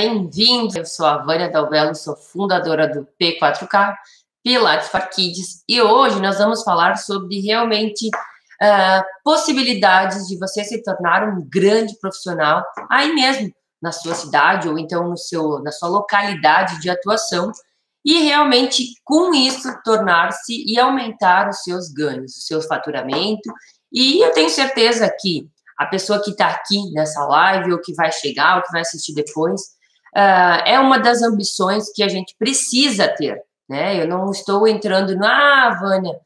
Bem-vindos! Eu sou a Vânia Dalbello, sou fundadora do P4K, Pilates for Kids, e hoje nós vamos falar sobre realmente uh, possibilidades de você se tornar um grande profissional aí mesmo na sua cidade ou então no seu, na sua localidade de atuação e realmente com isso tornar-se e aumentar os seus ganhos, o seu faturamento. E eu tenho certeza que a pessoa que está aqui nessa live, ou que vai chegar, ou que vai assistir depois, uh, é uma das ambições que a gente precisa ter. Né? Eu não estou entrando na, ah, Vânia,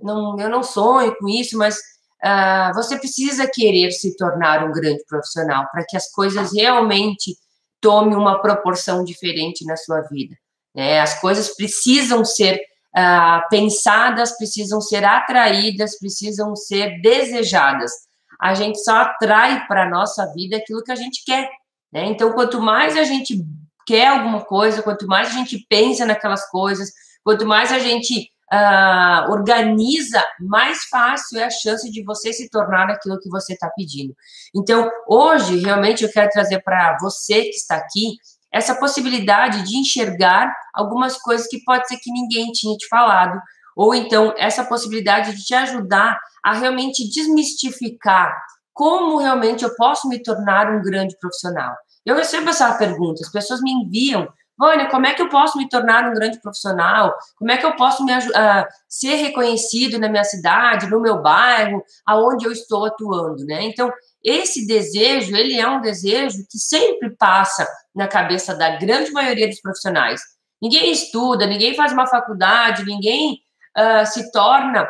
não, eu não sonho com isso, mas uh, você precisa querer se tornar um grande profissional para que as coisas realmente tomem uma proporção diferente na sua vida. Né? As coisas precisam ser uh, pensadas, precisam ser atraídas, precisam ser desejadas a gente só atrai para a nossa vida aquilo que a gente quer. Né? Então, quanto mais a gente quer alguma coisa, quanto mais a gente pensa naquelas coisas, quanto mais a gente uh, organiza, mais fácil é a chance de você se tornar aquilo que você está pedindo. Então, hoje, realmente, eu quero trazer para você que está aqui essa possibilidade de enxergar algumas coisas que pode ser que ninguém tinha te falado, ou então essa possibilidade de te ajudar a realmente desmistificar como realmente eu posso me tornar um grande profissional. Eu recebo essa pergunta, as pessoas me enviam, Vânia, como é que eu posso me tornar um grande profissional? Como é que eu posso me, uh, ser reconhecido na minha cidade, no meu bairro, aonde eu estou atuando, né? Então, esse desejo, ele é um desejo que sempre passa na cabeça da grande maioria dos profissionais. Ninguém estuda, ninguém faz uma faculdade, ninguém uh, se torna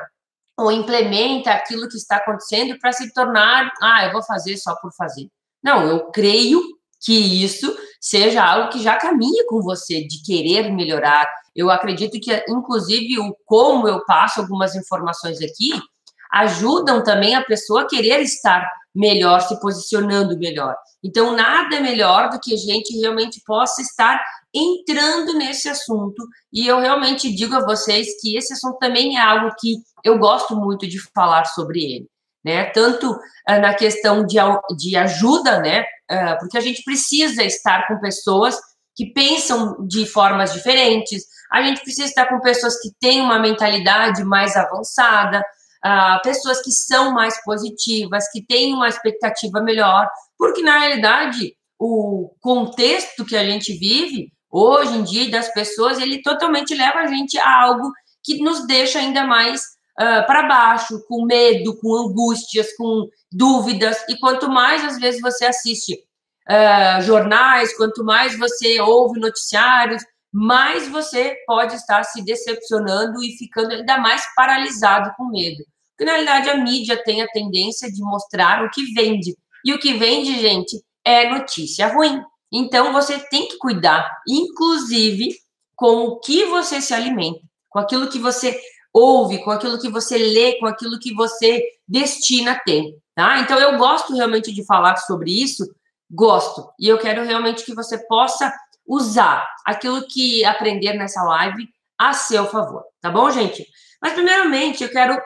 ou implementa aquilo que está acontecendo para se tornar, ah, eu vou fazer só por fazer. Não, eu creio que isso seja algo que já caminha com você, de querer melhorar. Eu acredito que, inclusive, o como eu passo algumas informações aqui ajudam também a pessoa a querer estar melhor, se posicionando melhor. Então, nada é melhor do que a gente realmente possa estar entrando nesse assunto. E eu realmente digo a vocês que esse assunto também é algo que eu gosto muito de falar sobre ele. Né? Tanto uh, na questão de, de ajuda, né? Uh, porque a gente precisa estar com pessoas que pensam de formas diferentes, a gente precisa estar com pessoas que têm uma mentalidade mais avançada, uh, pessoas que são mais positivas, que têm uma expectativa melhor, porque na realidade o contexto que a gente vive hoje em dia das pessoas, ele totalmente leva a gente a algo que nos deixa ainda mais uh, para baixo, com medo, com angústias, com dúvidas. E quanto mais às vezes você assiste uh, jornais, quanto mais você ouve noticiários, mais você pode estar se decepcionando e ficando ainda mais paralisado com medo. Porque, na realidade, a mídia tem a tendência de mostrar o que vende. E o que vende, gente, é notícia ruim. Então, você tem que cuidar, inclusive, com o que você se alimenta, com aquilo que você ouve, com aquilo que você lê, com aquilo que você destina a ter, tá? Então, eu gosto realmente de falar sobre isso, gosto, e eu quero realmente que você possa usar aquilo que aprender nessa live a seu favor, tá bom, gente? Mas, primeiramente, eu quero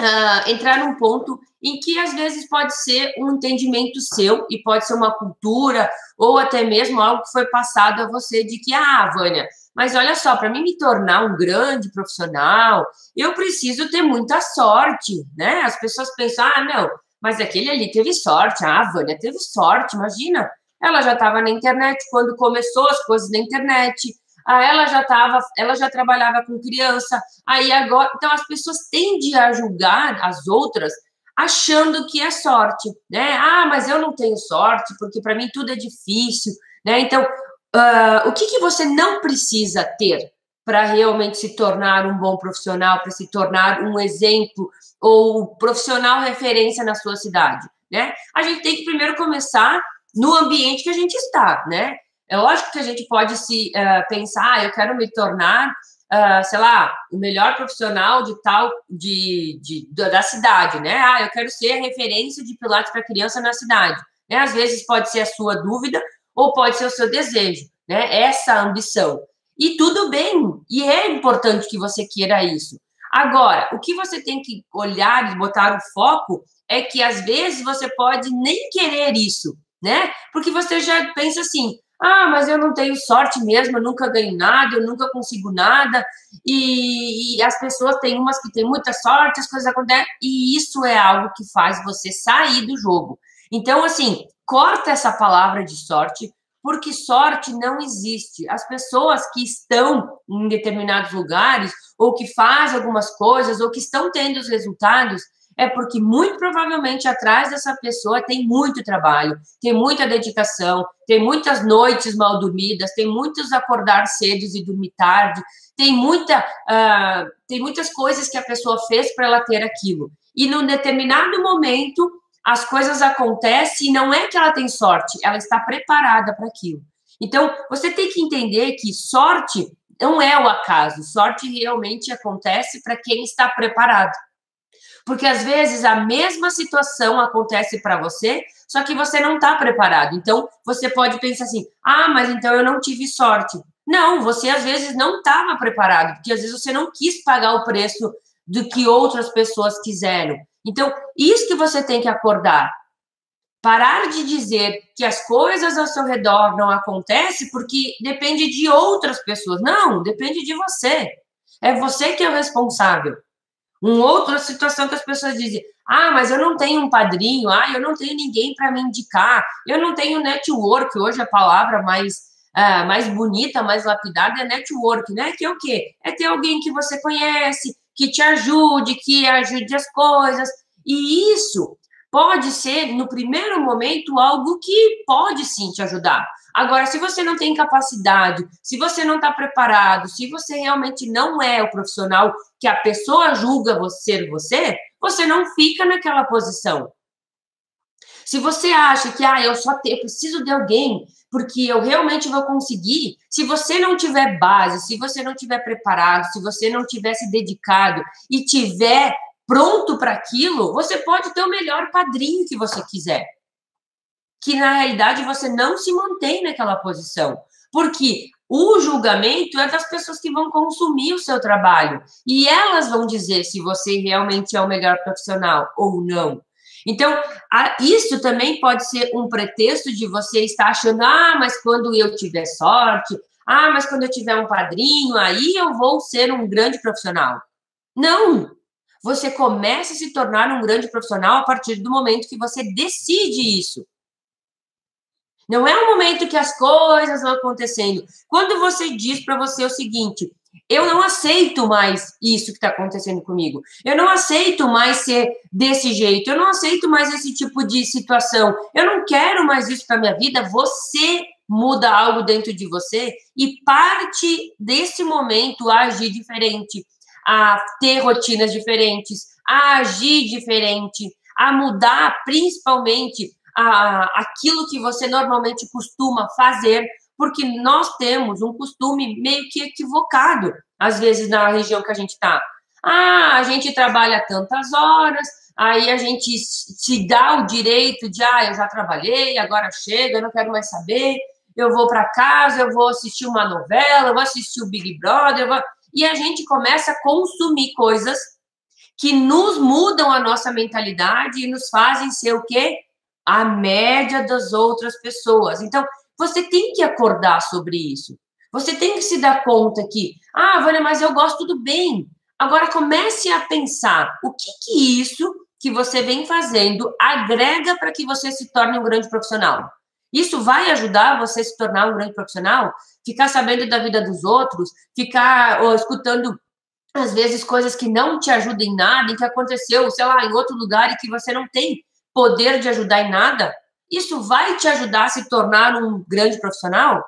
uh, entrar num ponto em que às vezes pode ser um entendimento seu e pode ser uma cultura ou até mesmo algo que foi passado a você de que, ah, Vânia, mas olha só, para mim me tornar um grande profissional, eu preciso ter muita sorte, né? As pessoas pensam, ah, não, mas aquele ali teve sorte, ah, a Vânia teve sorte, imagina. Ela já estava na internet quando começou as coisas na internet, ah, ela já estava, ela já trabalhava com criança, aí agora. Então as pessoas tendem a julgar as outras achando que é sorte, né? Ah, mas eu não tenho sorte, porque para mim tudo é difícil, né? Então, uh, o que, que você não precisa ter para realmente se tornar um bom profissional, para se tornar um exemplo ou profissional referência na sua cidade, né? A gente tem que primeiro começar no ambiente que a gente está, né? É lógico que a gente pode se uh, pensar, ah, eu quero me tornar, uh, sei lá, o melhor profissional de tal, de, de, da cidade, né? Ah, eu quero ser referência de Pilates para criança na cidade. Né? Às vezes pode ser a sua dúvida ou pode ser o seu desejo, né? Essa ambição. E tudo bem, e é importante que você queira isso. Agora, o que você tem que olhar e botar o foco é que às vezes você pode nem querer isso, né? Porque você já pensa assim: ah, mas eu não tenho sorte mesmo, eu nunca ganho nada, eu nunca consigo nada, e, e as pessoas têm umas que têm muita sorte, as coisas acontecem, e isso é algo que faz você sair do jogo. Então, assim, corta essa palavra de sorte, porque sorte não existe. As pessoas que estão em determinados lugares, ou que fazem algumas coisas, ou que estão tendo os resultados, é porque muito provavelmente atrás dessa pessoa tem muito trabalho, tem muita dedicação, tem muitas noites mal dormidas, tem muitos acordar cedo e dormir tarde, tem muita, uh, tem muitas coisas que a pessoa fez para ela ter aquilo. E num determinado momento as coisas acontecem e não é que ela tem sorte, ela está preparada para aquilo. Então você tem que entender que sorte não é o acaso, sorte realmente acontece para quem está preparado. Porque às vezes a mesma situação acontece para você, só que você não está preparado. Então você pode pensar assim: ah, mas então eu não tive sorte. Não, você às vezes não estava preparado, porque às vezes você não quis pagar o preço do que outras pessoas quiseram. Então, isso que você tem que acordar. Parar de dizer que as coisas ao seu redor não acontecem porque depende de outras pessoas. Não, depende de você. É você que é o responsável. Uma outra situação que as pessoas dizem: ah, mas eu não tenho um padrinho, ah, eu não tenho ninguém para me indicar, eu não tenho network. Hoje a palavra mais, uh, mais bonita, mais lapidada é network, né? Que é o quê? É ter alguém que você conhece, que te ajude, que ajude as coisas. E isso pode ser, no primeiro momento, algo que pode sim te ajudar. Agora, se você não tem capacidade, se você não está preparado, se você realmente não é o profissional que a pessoa julga ser você, você não fica naquela posição. Se você acha que ah, eu só te, eu preciso de alguém porque eu realmente vou conseguir, se você não tiver base, se você não tiver preparado, se você não tiver se dedicado e tiver pronto para aquilo, você pode ter o melhor padrinho que você quiser que na realidade você não se mantém naquela posição. Porque o julgamento é das pessoas que vão consumir o seu trabalho. E elas vão dizer se você realmente é o melhor profissional ou não. Então, isso também pode ser um pretexto de você estar achando, ah, mas quando eu tiver sorte, ah, mas quando eu tiver um padrinho, aí eu vou ser um grande profissional. Não! Você começa a se tornar um grande profissional a partir do momento que você decide isso. Não é um momento que as coisas vão acontecendo. Quando você diz para você o seguinte, eu não aceito mais isso que está acontecendo comigo. Eu não aceito mais ser desse jeito. Eu não aceito mais esse tipo de situação. Eu não quero mais isso para minha vida. Você muda algo dentro de você e parte desse momento a agir diferente, a ter rotinas diferentes, a agir diferente, a mudar principalmente a, aquilo que você normalmente costuma fazer, porque nós temos um costume meio que equivocado, às vezes, na região que a gente está. Ah, a gente trabalha tantas horas, aí a gente se dá o direito de, ah, eu já trabalhei, agora chega, eu não quero mais saber, eu vou para casa, eu vou assistir uma novela, eu vou assistir o Big Brother, vou... e a gente começa a consumir coisas que nos mudam a nossa mentalidade e nos fazem ser o quê? A média das outras pessoas. Então, você tem que acordar sobre isso. Você tem que se dar conta que, ah, Vânia, mas eu gosto tudo bem. Agora comece a pensar o que que isso que você vem fazendo agrega para que você se torne um grande profissional. Isso vai ajudar você a se tornar um grande profissional? Ficar sabendo da vida dos outros, ficar ou, escutando às vezes coisas que não te ajudam em nada, em que aconteceu, sei lá, em outro lugar e que você não tem poder de ajudar em nada, isso vai te ajudar a se tornar um grande profissional?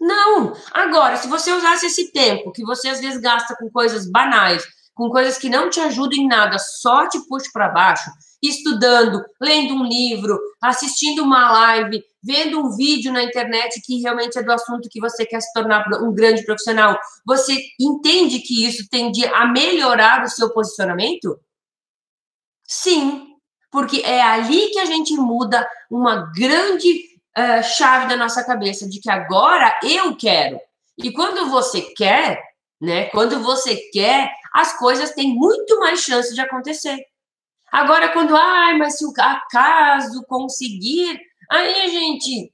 Não. Agora, se você usasse esse tempo que você às vezes gasta com coisas banais, com coisas que não te ajudam em nada, só te puxa para baixo, estudando, lendo um livro, assistindo uma live, vendo um vídeo na internet que realmente é do assunto que você quer se tornar um grande profissional, você entende que isso tende a melhorar o seu posicionamento? Sim, porque é ali que a gente muda uma grande uh, chave da nossa cabeça de que agora eu quero. E quando você quer, né? Quando você quer, as coisas têm muito mais chance de acontecer. Agora, quando, ai, mas se o acaso conseguir, aí a gente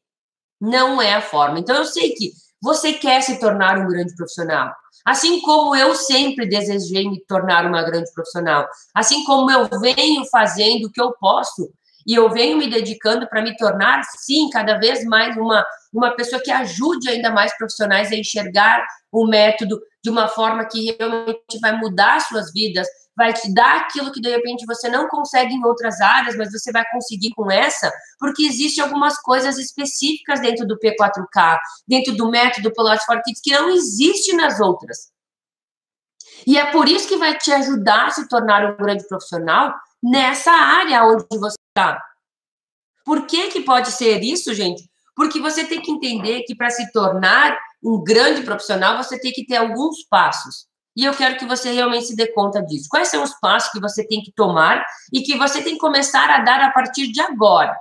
Não é a forma. Então, eu sei que você quer se tornar um grande profissional. Assim como eu sempre desejei me tornar uma grande profissional. Assim como eu venho fazendo o que eu posso e eu venho me dedicando para me tornar, sim, cada vez mais uma, uma pessoa que ajude ainda mais profissionais a enxergar o método de uma forma que realmente vai mudar suas vidas, vai te dar aquilo que de repente você não consegue em outras áreas, mas você vai conseguir com essa, porque existem algumas coisas específicas dentro do P4K, dentro do método Pilates for Kids, que não existe nas outras. E é por isso que vai te ajudar a se tornar um grande profissional nessa área onde você está. Por que, que pode ser isso, gente? Porque você tem que entender que para se tornar um grande profissional, você tem que ter alguns passos. E eu quero que você realmente se dê conta disso. Quais são os passos que você tem que tomar e que você tem que começar a dar a partir de agora?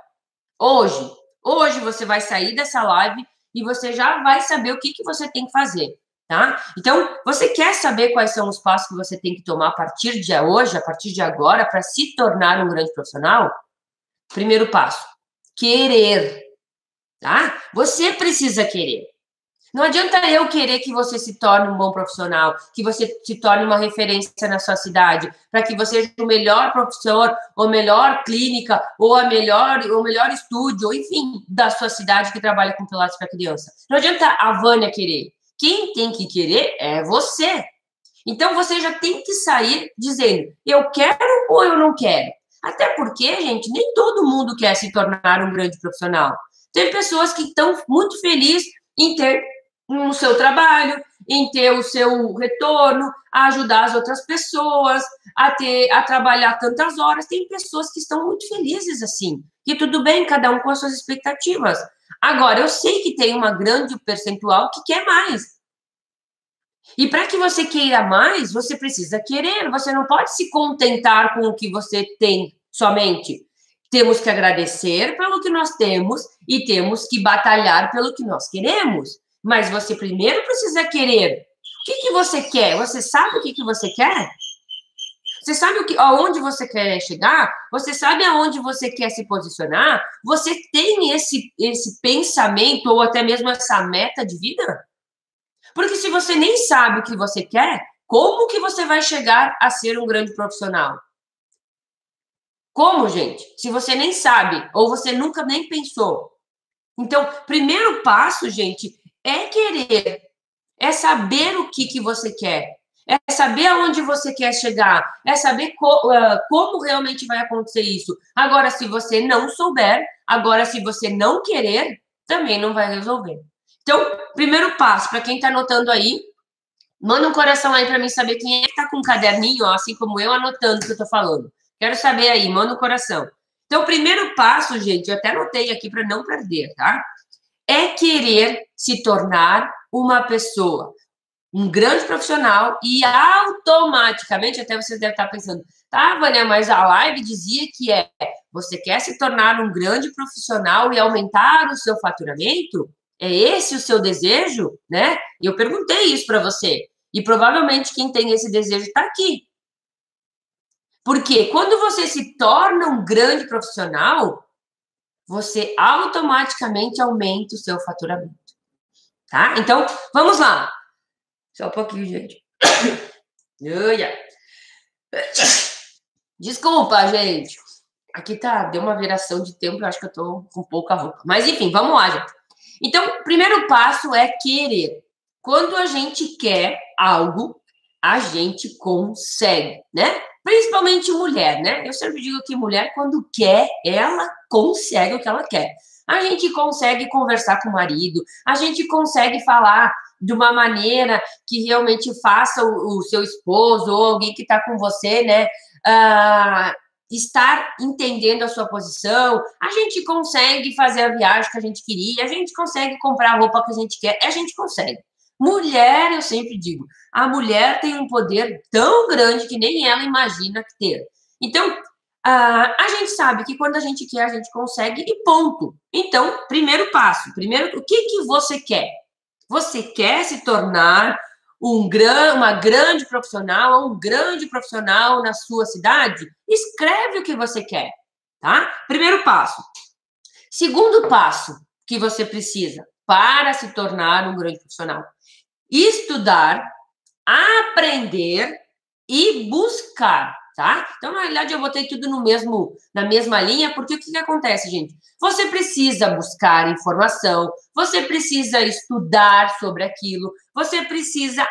Hoje. Hoje você vai sair dessa live e você já vai saber o que, que você tem que fazer, tá? Então, você quer saber quais são os passos que você tem que tomar a partir de hoje, a partir de agora, para se tornar um grande profissional? Primeiro passo, querer, tá? Você precisa querer. Não adianta eu querer que você se torne um bom profissional, que você se torne uma referência na sua cidade, para que você seja o melhor professor, ou melhor clínica, ou a melhor, o melhor estúdio, enfim, da sua cidade que trabalha com pilates para criança. Não adianta a Vânia querer. Quem tem que querer é você. Então você já tem que sair dizendo: eu quero ou eu não quero. Até porque, gente, nem todo mundo quer se tornar um grande profissional. Tem pessoas que estão muito felizes em ter no seu trabalho, em ter o seu retorno, a ajudar as outras pessoas, a ter a trabalhar tantas horas. Tem pessoas que estão muito felizes assim. E tudo bem, cada um com as suas expectativas. Agora, eu sei que tem uma grande percentual que quer mais. E para que você queira mais, você precisa querer. Você não pode se contentar com o que você tem somente. Temos que agradecer pelo que nós temos e temos que batalhar pelo que nós queremos. Mas você primeiro precisa querer. O que, que você quer? Você sabe o que, que você quer? Você sabe o que, aonde você quer chegar? Você sabe aonde você quer se posicionar? Você tem esse, esse pensamento ou até mesmo essa meta de vida? Porque se você nem sabe o que você quer, como que você vai chegar a ser um grande profissional? Como, gente? Se você nem sabe ou você nunca nem pensou. Então, primeiro passo, gente, é querer, é saber o que, que você quer, é saber aonde você quer chegar, é saber co uh, como realmente vai acontecer isso. Agora, se você não souber, agora, se você não querer, também não vai resolver. Então, primeiro passo, para quem está anotando aí, manda um coração aí para mim saber quem é que está com um caderninho, ó, assim como eu, anotando o que eu estou falando. Quero saber aí, manda um coração. Então, o primeiro passo, gente, eu até anotei aqui para não perder, tá? É querer se tornar uma pessoa, um grande profissional e automaticamente, até você deve estar pensando, tá, Vânia, mas a live dizia que é você quer se tornar um grande profissional e aumentar o seu faturamento? É esse o seu desejo, né? Eu perguntei isso para você. E provavelmente quem tem esse desejo está aqui. Porque quando você se torna um grande profissional, você automaticamente aumenta o seu faturamento. Tá? Então, vamos lá. Só um pouquinho, gente. Desculpa, gente. Aqui tá, deu uma viração de tempo, eu acho que eu tô com pouca roupa. Mas enfim, vamos lá, gente. Então, o primeiro passo é querer. Quando a gente quer algo, a gente consegue, né? Principalmente mulher, né? Eu sempre digo que mulher, quando quer, ela consegue o que ela quer. A gente consegue conversar com o marido, a gente consegue falar de uma maneira que realmente faça o, o seu esposo ou alguém que está com você, né? Uh, estar entendendo a sua posição, a gente consegue fazer a viagem que a gente queria, a gente consegue comprar a roupa que a gente quer, a gente consegue. Mulher, eu sempre digo, a mulher tem um poder tão grande que nem ela imagina ter. Então, a, a gente sabe que quando a gente quer, a gente consegue e ponto. Então, primeiro passo, primeiro, o que, que você quer? Você quer se tornar um gran, uma grande profissional ou um grande profissional na sua cidade? Escreve o que você quer, tá? Primeiro passo. Segundo passo, que você precisa para se tornar um grande profissional? Estudar, aprender e buscar tá? Então, na realidade, eu botei tudo no mesmo, na mesma linha, porque o que, que acontece, gente? Você precisa buscar informação, você precisa estudar sobre aquilo, você precisa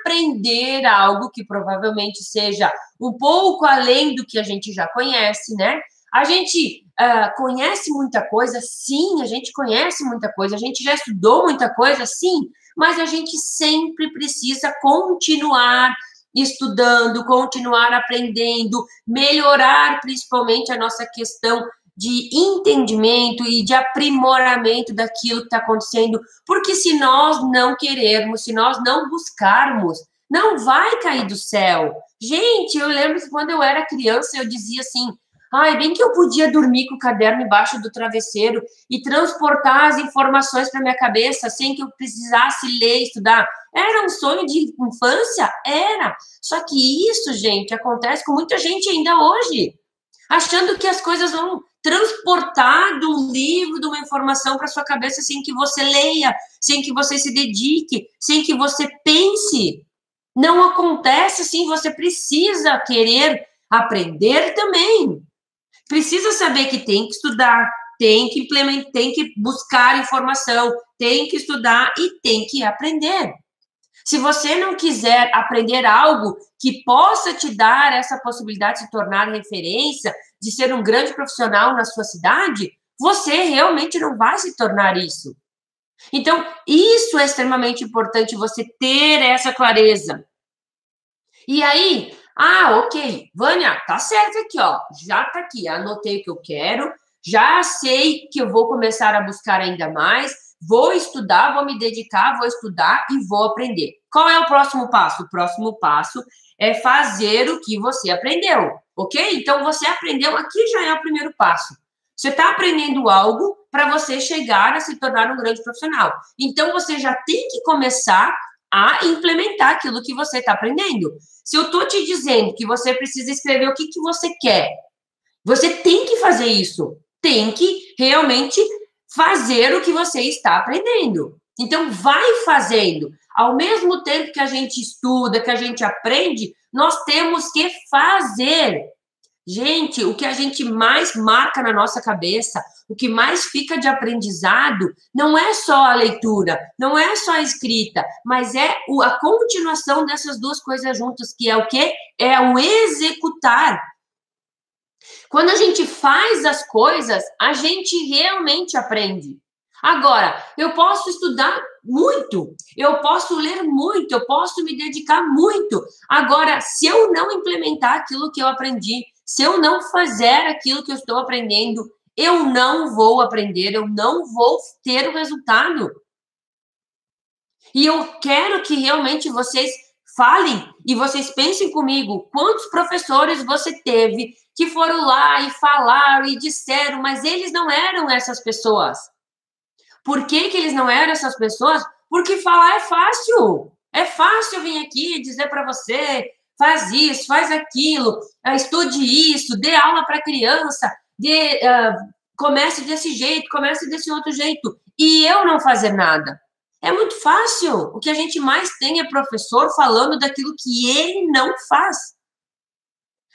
aprender algo que provavelmente seja um pouco além do que a gente já conhece, né? A gente uh, conhece muita coisa, sim, a gente conhece muita coisa, a gente já estudou muita coisa, sim, mas a gente sempre precisa continuar estudando, continuar aprendendo, melhorar principalmente a nossa questão de entendimento e de aprimoramento daquilo que está acontecendo, porque se nós não querermos, se nós não buscarmos, não vai cair do céu. Gente, eu lembro que quando eu era criança eu dizia assim: Ai, bem que eu podia dormir com o caderno embaixo do travesseiro e transportar as informações para minha cabeça sem que eu precisasse ler, estudar. Era um sonho de infância? Era. Só que isso, gente, acontece com muita gente ainda hoje. Achando que as coisas vão transportar de um livro, de uma informação para sua cabeça sem que você leia, sem que você se dedique, sem que você pense. Não acontece assim, você precisa querer aprender também precisa saber que tem que estudar, tem que implementar, tem que buscar informação, tem que estudar e tem que aprender. Se você não quiser aprender algo que possa te dar essa possibilidade de se tornar referência, de ser um grande profissional na sua cidade, você realmente não vai se tornar isso. Então, isso é extremamente importante você ter essa clareza. E aí, ah, ok. Vânia, tá certo aqui, ó. Já tá aqui. Anotei o que eu quero. Já sei que eu vou começar a buscar ainda mais. Vou estudar, vou me dedicar, vou estudar e vou aprender. Qual é o próximo passo? O próximo passo é fazer o que você aprendeu, ok? Então, você aprendeu, aqui já é o primeiro passo. Você está aprendendo algo para você chegar a se tornar um grande profissional. Então, você já tem que começar a implementar aquilo que você está aprendendo. Se eu estou te dizendo que você precisa escrever o que, que você quer, você tem que fazer isso. Tem que realmente fazer o que você está aprendendo. Então, vai fazendo. Ao mesmo tempo que a gente estuda, que a gente aprende, nós temos que fazer. Gente, o que a gente mais marca na nossa cabeça, o que mais fica de aprendizado, não é só a leitura, não é só a escrita, mas é a continuação dessas duas coisas juntas, que é o quê? É o executar. Quando a gente faz as coisas, a gente realmente aprende. Agora, eu posso estudar muito, eu posso ler muito, eu posso me dedicar muito. Agora, se eu não implementar aquilo que eu aprendi, se eu não fizer aquilo que eu estou aprendendo, eu não vou aprender, eu não vou ter o resultado. E eu quero que realmente vocês falem e vocês pensem comigo quantos professores você teve que foram lá e falaram e disseram, mas eles não eram essas pessoas. Por que, que eles não eram essas pessoas? Porque falar é fácil. É fácil vir aqui dizer para você, faz isso, faz aquilo, estude isso, dê aula para criança, dê, uh, comece desse jeito, comece desse outro jeito, e eu não fazer nada. É muito fácil. O que a gente mais tem é professor falando daquilo que ele não faz.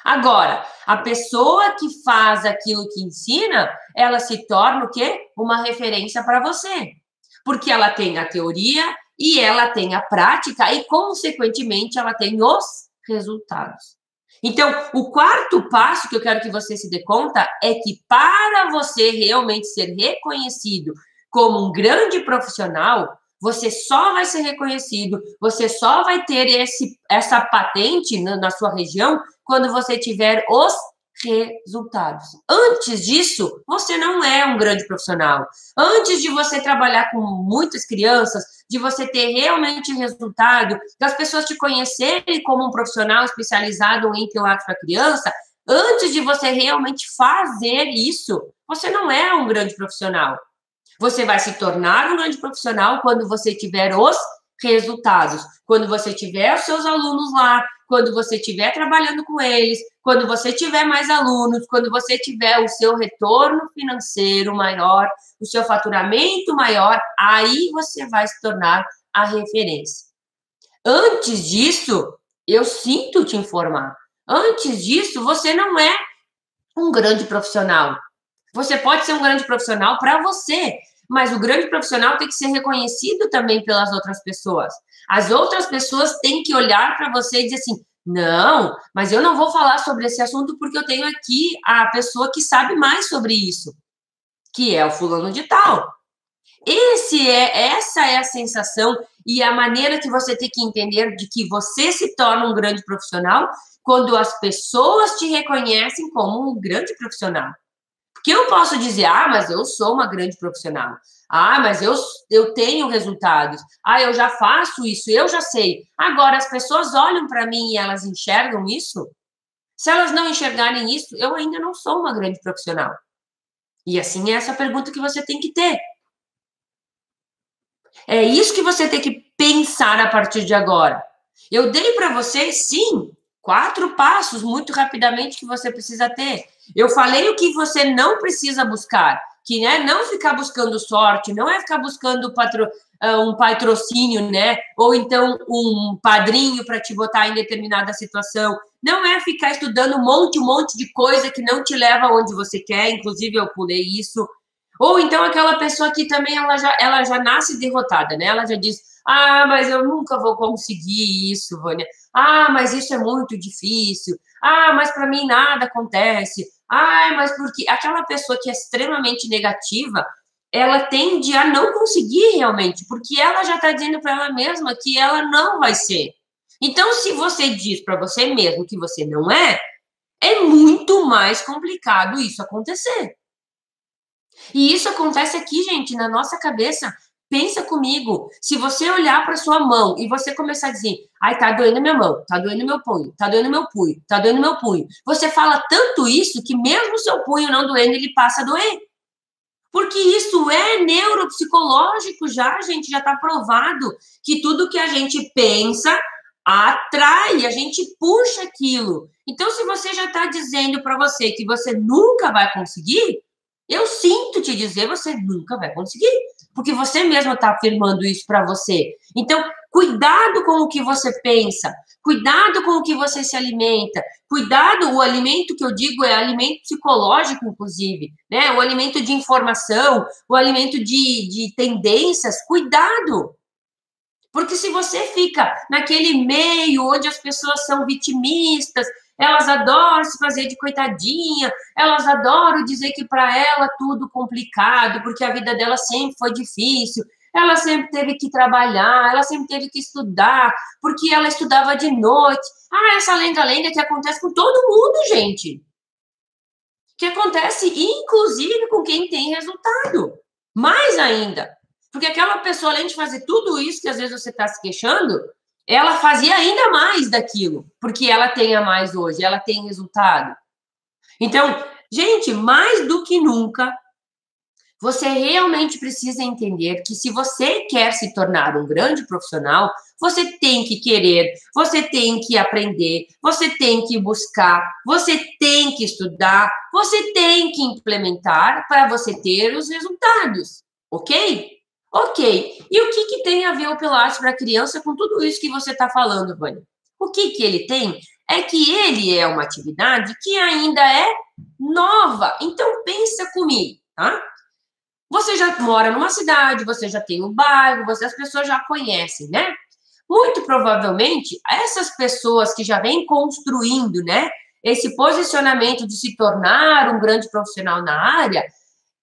Agora, a pessoa que faz aquilo que ensina, ela se torna o quê? Uma referência para você. Porque ela tem a teoria e ela tem a prática e, consequentemente, ela tem os resultados. Então, o quarto passo que eu quero que você se dê conta é que para você realmente ser reconhecido como um grande profissional, você só vai ser reconhecido, você só vai ter esse, essa patente na, na sua região quando você tiver os resultados. Antes disso, você não é um grande profissional. Antes de você trabalhar com muitas crianças, de você ter realmente resultado, das pessoas te conhecerem como um profissional especializado em pilates para criança, antes de você realmente fazer isso, você não é um grande profissional. Você vai se tornar um grande profissional quando você tiver os resultados, quando você tiver os seus alunos lá, quando você estiver trabalhando com eles, quando você tiver mais alunos, quando você tiver o seu retorno financeiro maior, o seu faturamento maior, aí você vai se tornar a referência. Antes disso, eu sinto te informar. Antes disso, você não é um grande profissional. Você pode ser um grande profissional para você, mas o grande profissional tem que ser reconhecido também pelas outras pessoas. As outras pessoas têm que olhar para você e dizer assim: não, mas eu não vou falar sobre esse assunto porque eu tenho aqui a pessoa que sabe mais sobre isso, que é o fulano de tal. Esse é essa é a sensação e a maneira que você tem que entender de que você se torna um grande profissional quando as pessoas te reconhecem como um grande profissional. Porque eu posso dizer, ah, mas eu sou uma grande profissional. Ah, mas eu, eu tenho resultados. Ah, eu já faço isso, eu já sei. Agora, as pessoas olham para mim e elas enxergam isso? Se elas não enxergarem isso, eu ainda não sou uma grande profissional. E assim é essa pergunta que você tem que ter. É isso que você tem que pensar a partir de agora. Eu dei para você, sim, quatro passos muito rapidamente que você precisa ter. Eu falei o que você não precisa buscar, que é não ficar buscando sorte, não é ficar buscando patro, ah, um patrocínio, né? Ou então um padrinho para te botar em determinada situação. Não é ficar estudando um monte, um monte de coisa que não te leva onde você quer. Inclusive, eu pulei isso. Ou então aquela pessoa que também ela já, ela já nasce derrotada, né? Ela já diz: Ah, mas eu nunca vou conseguir isso, Vânia. Ah, mas isso é muito difícil. Ah, mas para mim nada acontece. Ah, mas porque aquela pessoa que é extremamente negativa, ela tende a não conseguir realmente, porque ela já está dizendo para ela mesma que ela não vai ser. Então, se você diz para você mesmo que você não é, é muito mais complicado isso acontecer. E isso acontece aqui, gente, na nossa cabeça. Pensa comigo, se você olhar para sua mão e você começar a dizer, ai, tá doendo minha mão, tá doendo meu punho, tá doendo meu punho, tá doendo meu punho. Você fala tanto isso que mesmo seu punho não doendo, ele passa a doer. Porque isso é neuropsicológico já, gente, já tá provado que tudo que a gente pensa atrai, a gente puxa aquilo. Então, se você já está dizendo para você que você nunca vai conseguir, eu sinto te dizer, você nunca vai conseguir, porque você mesmo está afirmando isso para você. Então, cuidado com o que você pensa, cuidado com o que você se alimenta, cuidado, o alimento que eu digo é alimento psicológico, inclusive, né? O alimento de informação, o alimento de, de tendências, cuidado. Porque se você fica naquele meio onde as pessoas são vitimistas, elas adoram se fazer de coitadinha, elas adoram dizer que para ela tudo complicado, porque a vida dela sempre foi difícil, ela sempre teve que trabalhar, ela sempre teve que estudar, porque ela estudava de noite. Ah, essa lenda-lenda que acontece com todo mundo, gente. Que acontece, inclusive, com quem tem resultado. Mais ainda. Porque aquela pessoa, além de fazer tudo isso que às vezes você está se queixando, ela fazia ainda mais daquilo, porque ela tem a mais hoje, ela tem resultado. Então, gente, mais do que nunca, você realmente precisa entender que se você quer se tornar um grande profissional, você tem que querer, você tem que aprender, você tem que buscar, você tem que estudar, você tem que implementar para você ter os resultados, ok? Ok, e o que, que tem a ver o Pilates para criança com tudo isso que você está falando, Vânia? O que, que ele tem é que ele é uma atividade que ainda é nova. Então, pensa comigo, tá? Você já mora numa cidade, você já tem um bairro, você, as pessoas já conhecem, né? Muito provavelmente, essas pessoas que já vêm construindo, né, esse posicionamento de se tornar um grande profissional na área,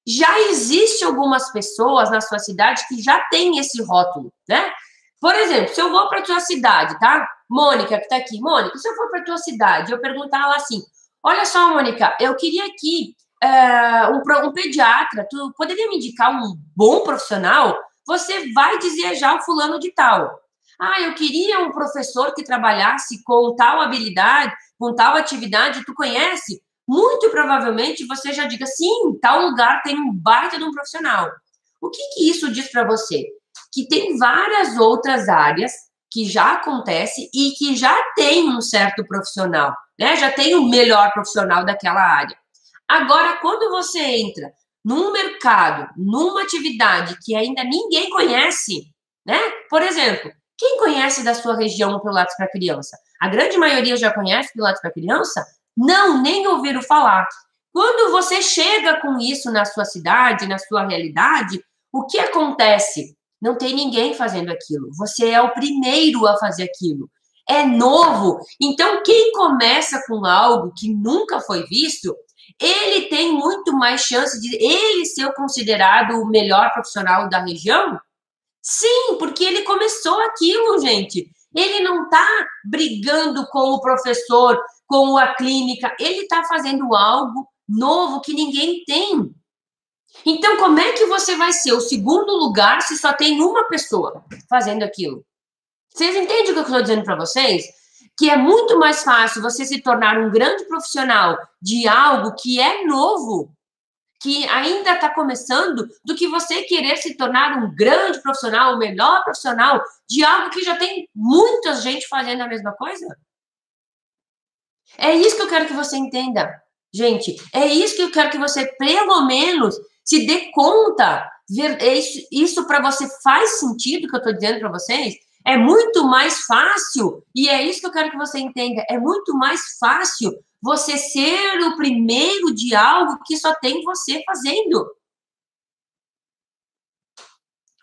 já existe algumas pessoas na sua cidade que já tem esse rótulo, né? Por exemplo, se eu vou para tua cidade, tá? Mônica, que tá aqui. Mônica, se eu for para tua cidade, eu perguntar ela assim: Olha só, Mônica, eu queria aqui é, um, um pediatra, tu poderia me indicar um bom profissional? Você vai dizer já o fulano de tal. Ah, eu queria um professor que trabalhasse com tal habilidade, com tal atividade, tu conhece? Muito provavelmente você já diga, sim, tal lugar tem um baita de um profissional. O que, que isso diz para você? Que tem várias outras áreas que já acontece e que já tem um certo profissional, né? Já tem o melhor profissional daquela área. Agora, quando você entra num mercado, numa atividade que ainda ninguém conhece, né? Por exemplo, quem conhece da sua região o Pilates para criança? A grande maioria já conhece Pilates para criança? Não, nem ouviram falar. Quando você chega com isso na sua cidade, na sua realidade, o que acontece? Não tem ninguém fazendo aquilo. Você é o primeiro a fazer aquilo. É novo. Então, quem começa com algo que nunca foi visto, ele tem muito mais chance de ele ser considerado o melhor profissional da região? Sim, porque ele começou aquilo, gente. Ele não está brigando com o professor, com a clínica, ele está fazendo algo novo que ninguém tem. Então, como é que você vai ser o segundo lugar se só tem uma pessoa fazendo aquilo? Vocês entendem o que eu estou dizendo para vocês? Que é muito mais fácil você se tornar um grande profissional de algo que é novo, que ainda está começando, do que você querer se tornar um grande profissional, o melhor profissional de algo que já tem muita gente fazendo a mesma coisa. É isso que eu quero que você entenda. Gente, é isso que eu quero que você, pelo menos, se dê conta. É isso, isso para você faz sentido que eu estou dizendo para vocês? É muito mais fácil, e é isso que eu quero que você entenda, é muito mais fácil você ser o primeiro de algo que só tem você fazendo.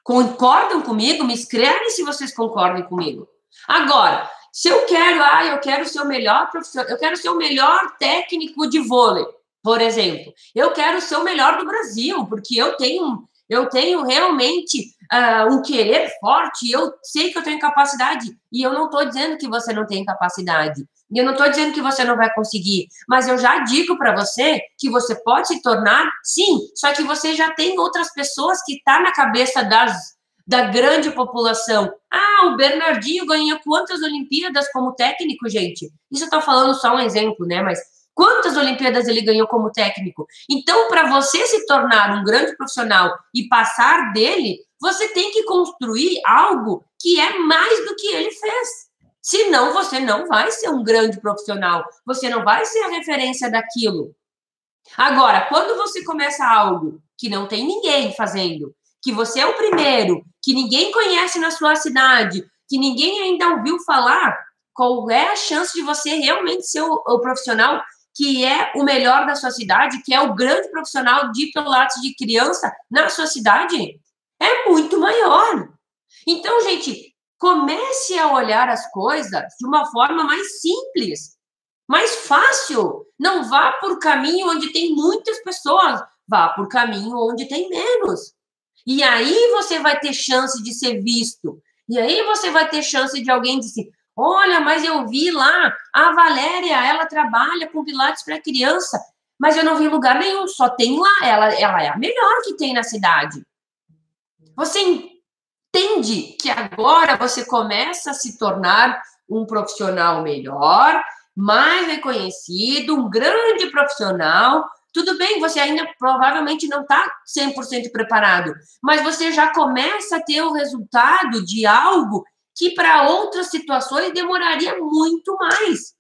Concordam comigo? Me escrevem se vocês concordam comigo. Agora, se eu quero, ah, eu quero ser o melhor profissional, eu quero ser o melhor técnico de vôlei, por exemplo. Eu quero ser o melhor do Brasil, porque eu tenho, eu tenho realmente uh, um querer forte, eu sei que eu tenho capacidade, e eu não estou dizendo que você não tem capacidade. E eu não estou dizendo que você não vai conseguir, mas eu já digo para você que você pode se tornar, sim, só que você já tem outras pessoas que tá na cabeça das da grande população. Ah, o Bernardinho ganhou quantas Olimpíadas como técnico, gente? Isso eu tô falando só um exemplo, né? Mas quantas Olimpíadas ele ganhou como técnico? Então, para você se tornar um grande profissional e passar dele, você tem que construir algo que é mais do que ele fez. Senão, você não vai ser um grande profissional. Você não vai ser a referência daquilo. Agora, quando você começa algo que não tem ninguém fazendo, que você é o primeiro, que ninguém conhece na sua cidade, que ninguém ainda ouviu falar, qual é a chance de você realmente ser o, o profissional que é o melhor da sua cidade, que é o grande profissional de pilates de criança na sua cidade? É muito maior. Então, gente, comece a olhar as coisas de uma forma mais simples, mais fácil. Não vá por caminho onde tem muitas pessoas, vá por caminho onde tem menos. E aí você vai ter chance de ser visto. E aí você vai ter chance de alguém dizer: Olha, mas eu vi lá, a Valéria, ela trabalha com Pilates para criança, mas eu não vi em lugar nenhum, só tem lá. Ela, ela é a melhor que tem na cidade. Você entende que agora você começa a se tornar um profissional melhor, mais reconhecido, um grande profissional, tudo bem, você ainda provavelmente não está 100% preparado, mas você já começa a ter o resultado de algo que para outras situações demoraria muito mais.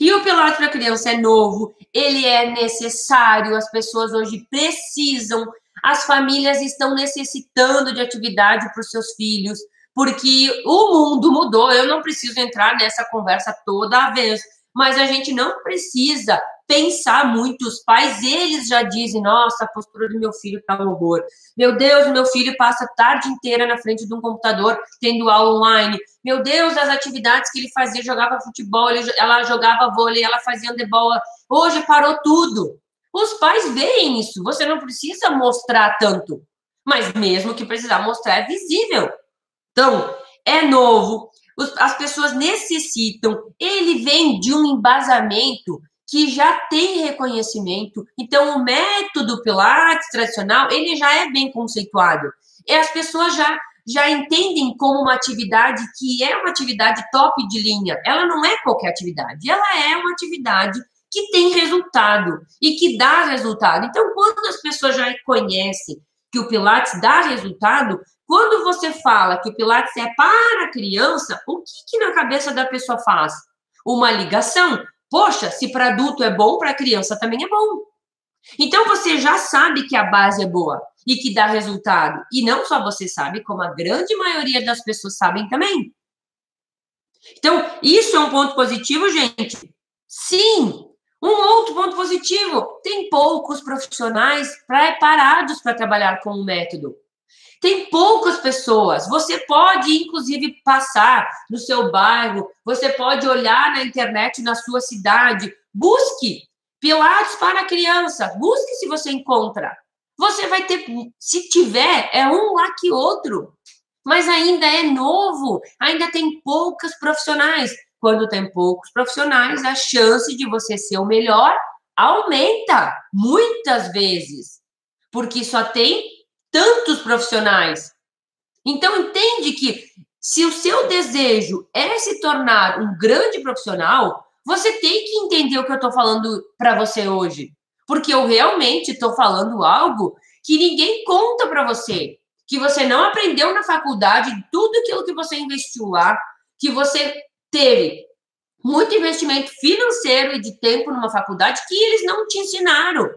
E o Pilates para criança é novo, ele é necessário, as pessoas hoje precisam, as famílias estão necessitando de atividade para os seus filhos, porque o mundo mudou. Eu não preciso entrar nessa conversa toda vez, mas a gente não precisa pensar muito. Os pais, eles já dizem: nossa, a postura do meu filho tá um horror. Meu Deus, meu filho passa a tarde inteira na frente de um computador tendo aula online. Meu Deus, as atividades que ele fazia, jogava futebol, ela jogava vôlei, ela fazia handebol. Hoje parou tudo. Os pais veem isso. Você não precisa mostrar tanto. Mas mesmo que precisar mostrar, é visível. Então, é novo, as pessoas necessitam, ele vem de um embasamento que já tem reconhecimento. Então, o método Pilates tradicional, ele já é bem conceituado. E as pessoas já já entendem como uma atividade que é uma atividade top de linha. Ela não é qualquer atividade, ela é uma atividade que tem resultado e que dá resultado. Então, quando as pessoas já conhecem que o Pilates dá resultado, quando você fala que o Pilates é para criança, o que, que na cabeça da pessoa faz? Uma ligação. Poxa, se para adulto é bom, para criança também é bom. Então você já sabe que a base é boa e que dá resultado. E não só você sabe, como a grande maioria das pessoas sabem também. Então, isso é um ponto positivo, gente? Sim. Um outro ponto positivo: tem poucos profissionais preparados para trabalhar com o método. Tem poucas pessoas. Você pode, inclusive, passar no seu bairro, você pode olhar na internet na sua cidade. Busque Pilates para criança. Busque se você encontra. Você vai ter, se tiver, é um lá que outro. Mas ainda é novo, ainda tem poucos profissionais. Quando tem poucos profissionais, a chance de você ser o melhor aumenta muitas vezes. Porque só tem tantos profissionais. Então, entende que se o seu desejo é se tornar um grande profissional, você tem que entender o que eu estou falando para você hoje. Porque eu realmente estou falando algo que ninguém conta para você. Que você não aprendeu na faculdade, tudo aquilo que você investiu lá, que você teve muito investimento financeiro e de tempo numa faculdade que eles não te ensinaram.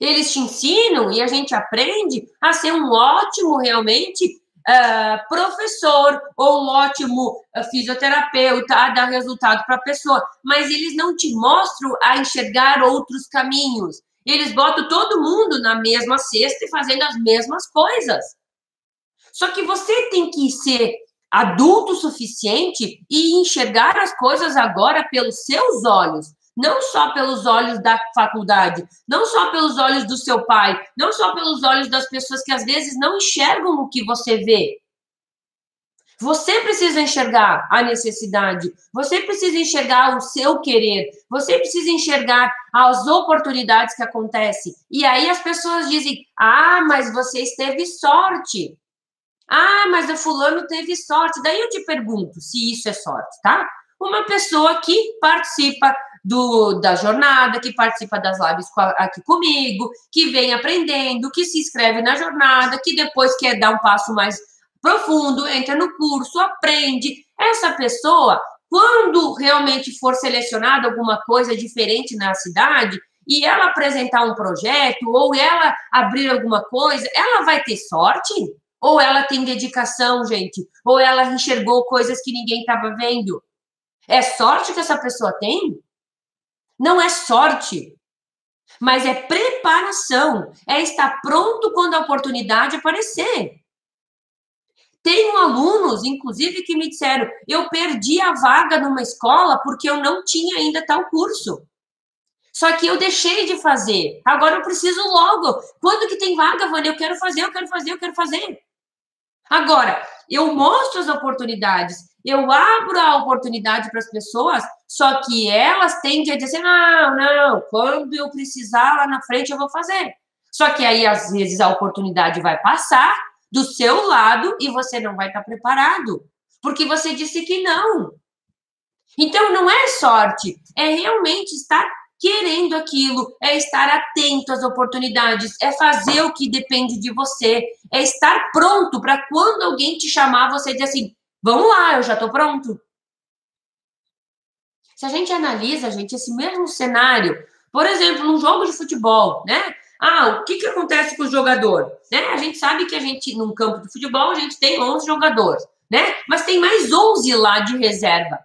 Eles te ensinam e a gente aprende a ser um ótimo, realmente, uh, professor ou um ótimo uh, fisioterapeuta, a dar resultado para a pessoa. Mas eles não te mostram a enxergar outros caminhos. Eles botam todo mundo na mesma cesta e fazendo as mesmas coisas. Só que você tem que ser adulto o suficiente e enxergar as coisas agora pelos seus olhos não só pelos olhos da faculdade, não só pelos olhos do seu pai, não só pelos olhos das pessoas que às vezes não enxergam o que você vê. Você precisa enxergar a necessidade, você precisa enxergar o seu querer, você precisa enxergar as oportunidades que acontecem. E aí as pessoas dizem: ah, mas você teve sorte. Ah, mas o fulano teve sorte. Daí eu te pergunto se isso é sorte, tá? Uma pessoa que participa do, da jornada, que participa das lives aqui comigo, que vem aprendendo, que se inscreve na jornada, que depois quer dar um passo mais profundo, entra no curso, aprende. Essa pessoa, quando realmente for selecionada alguma coisa diferente na cidade, e ela apresentar um projeto, ou ela abrir alguma coisa, ela vai ter sorte? Ou ela tem dedicação, gente? Ou ela enxergou coisas que ninguém estava vendo? É sorte que essa pessoa tem? Não é sorte, mas é preparação, é estar pronto quando a oportunidade aparecer. Tenho alunos, inclusive, que me disseram: eu perdi a vaga numa escola porque eu não tinha ainda tal curso. Só que eu deixei de fazer. Agora eu preciso logo. Quando que tem vaga, Vânia? Eu quero fazer, eu quero fazer, eu quero fazer. Agora, eu mostro as oportunidades, eu abro a oportunidade para as pessoas, só que elas tendem a dizer: não, não, quando eu precisar lá na frente eu vou fazer. Só que aí, às vezes, a oportunidade vai passar do seu lado e você não vai estar preparado, porque você disse que não. Então, não é sorte, é realmente estar querendo aquilo, é estar atento às oportunidades, é fazer o que depende de você, é estar pronto para quando alguém te chamar, você dizer assim: vamos lá, eu já estou pronto. Se a gente analisa, gente, esse mesmo cenário, por exemplo, num jogo de futebol, né? Ah, o que, que acontece com o jogador? Né? A gente sabe que a gente, num campo de futebol, a gente tem 11 jogadores, né? Mas tem mais 11 lá de reserva.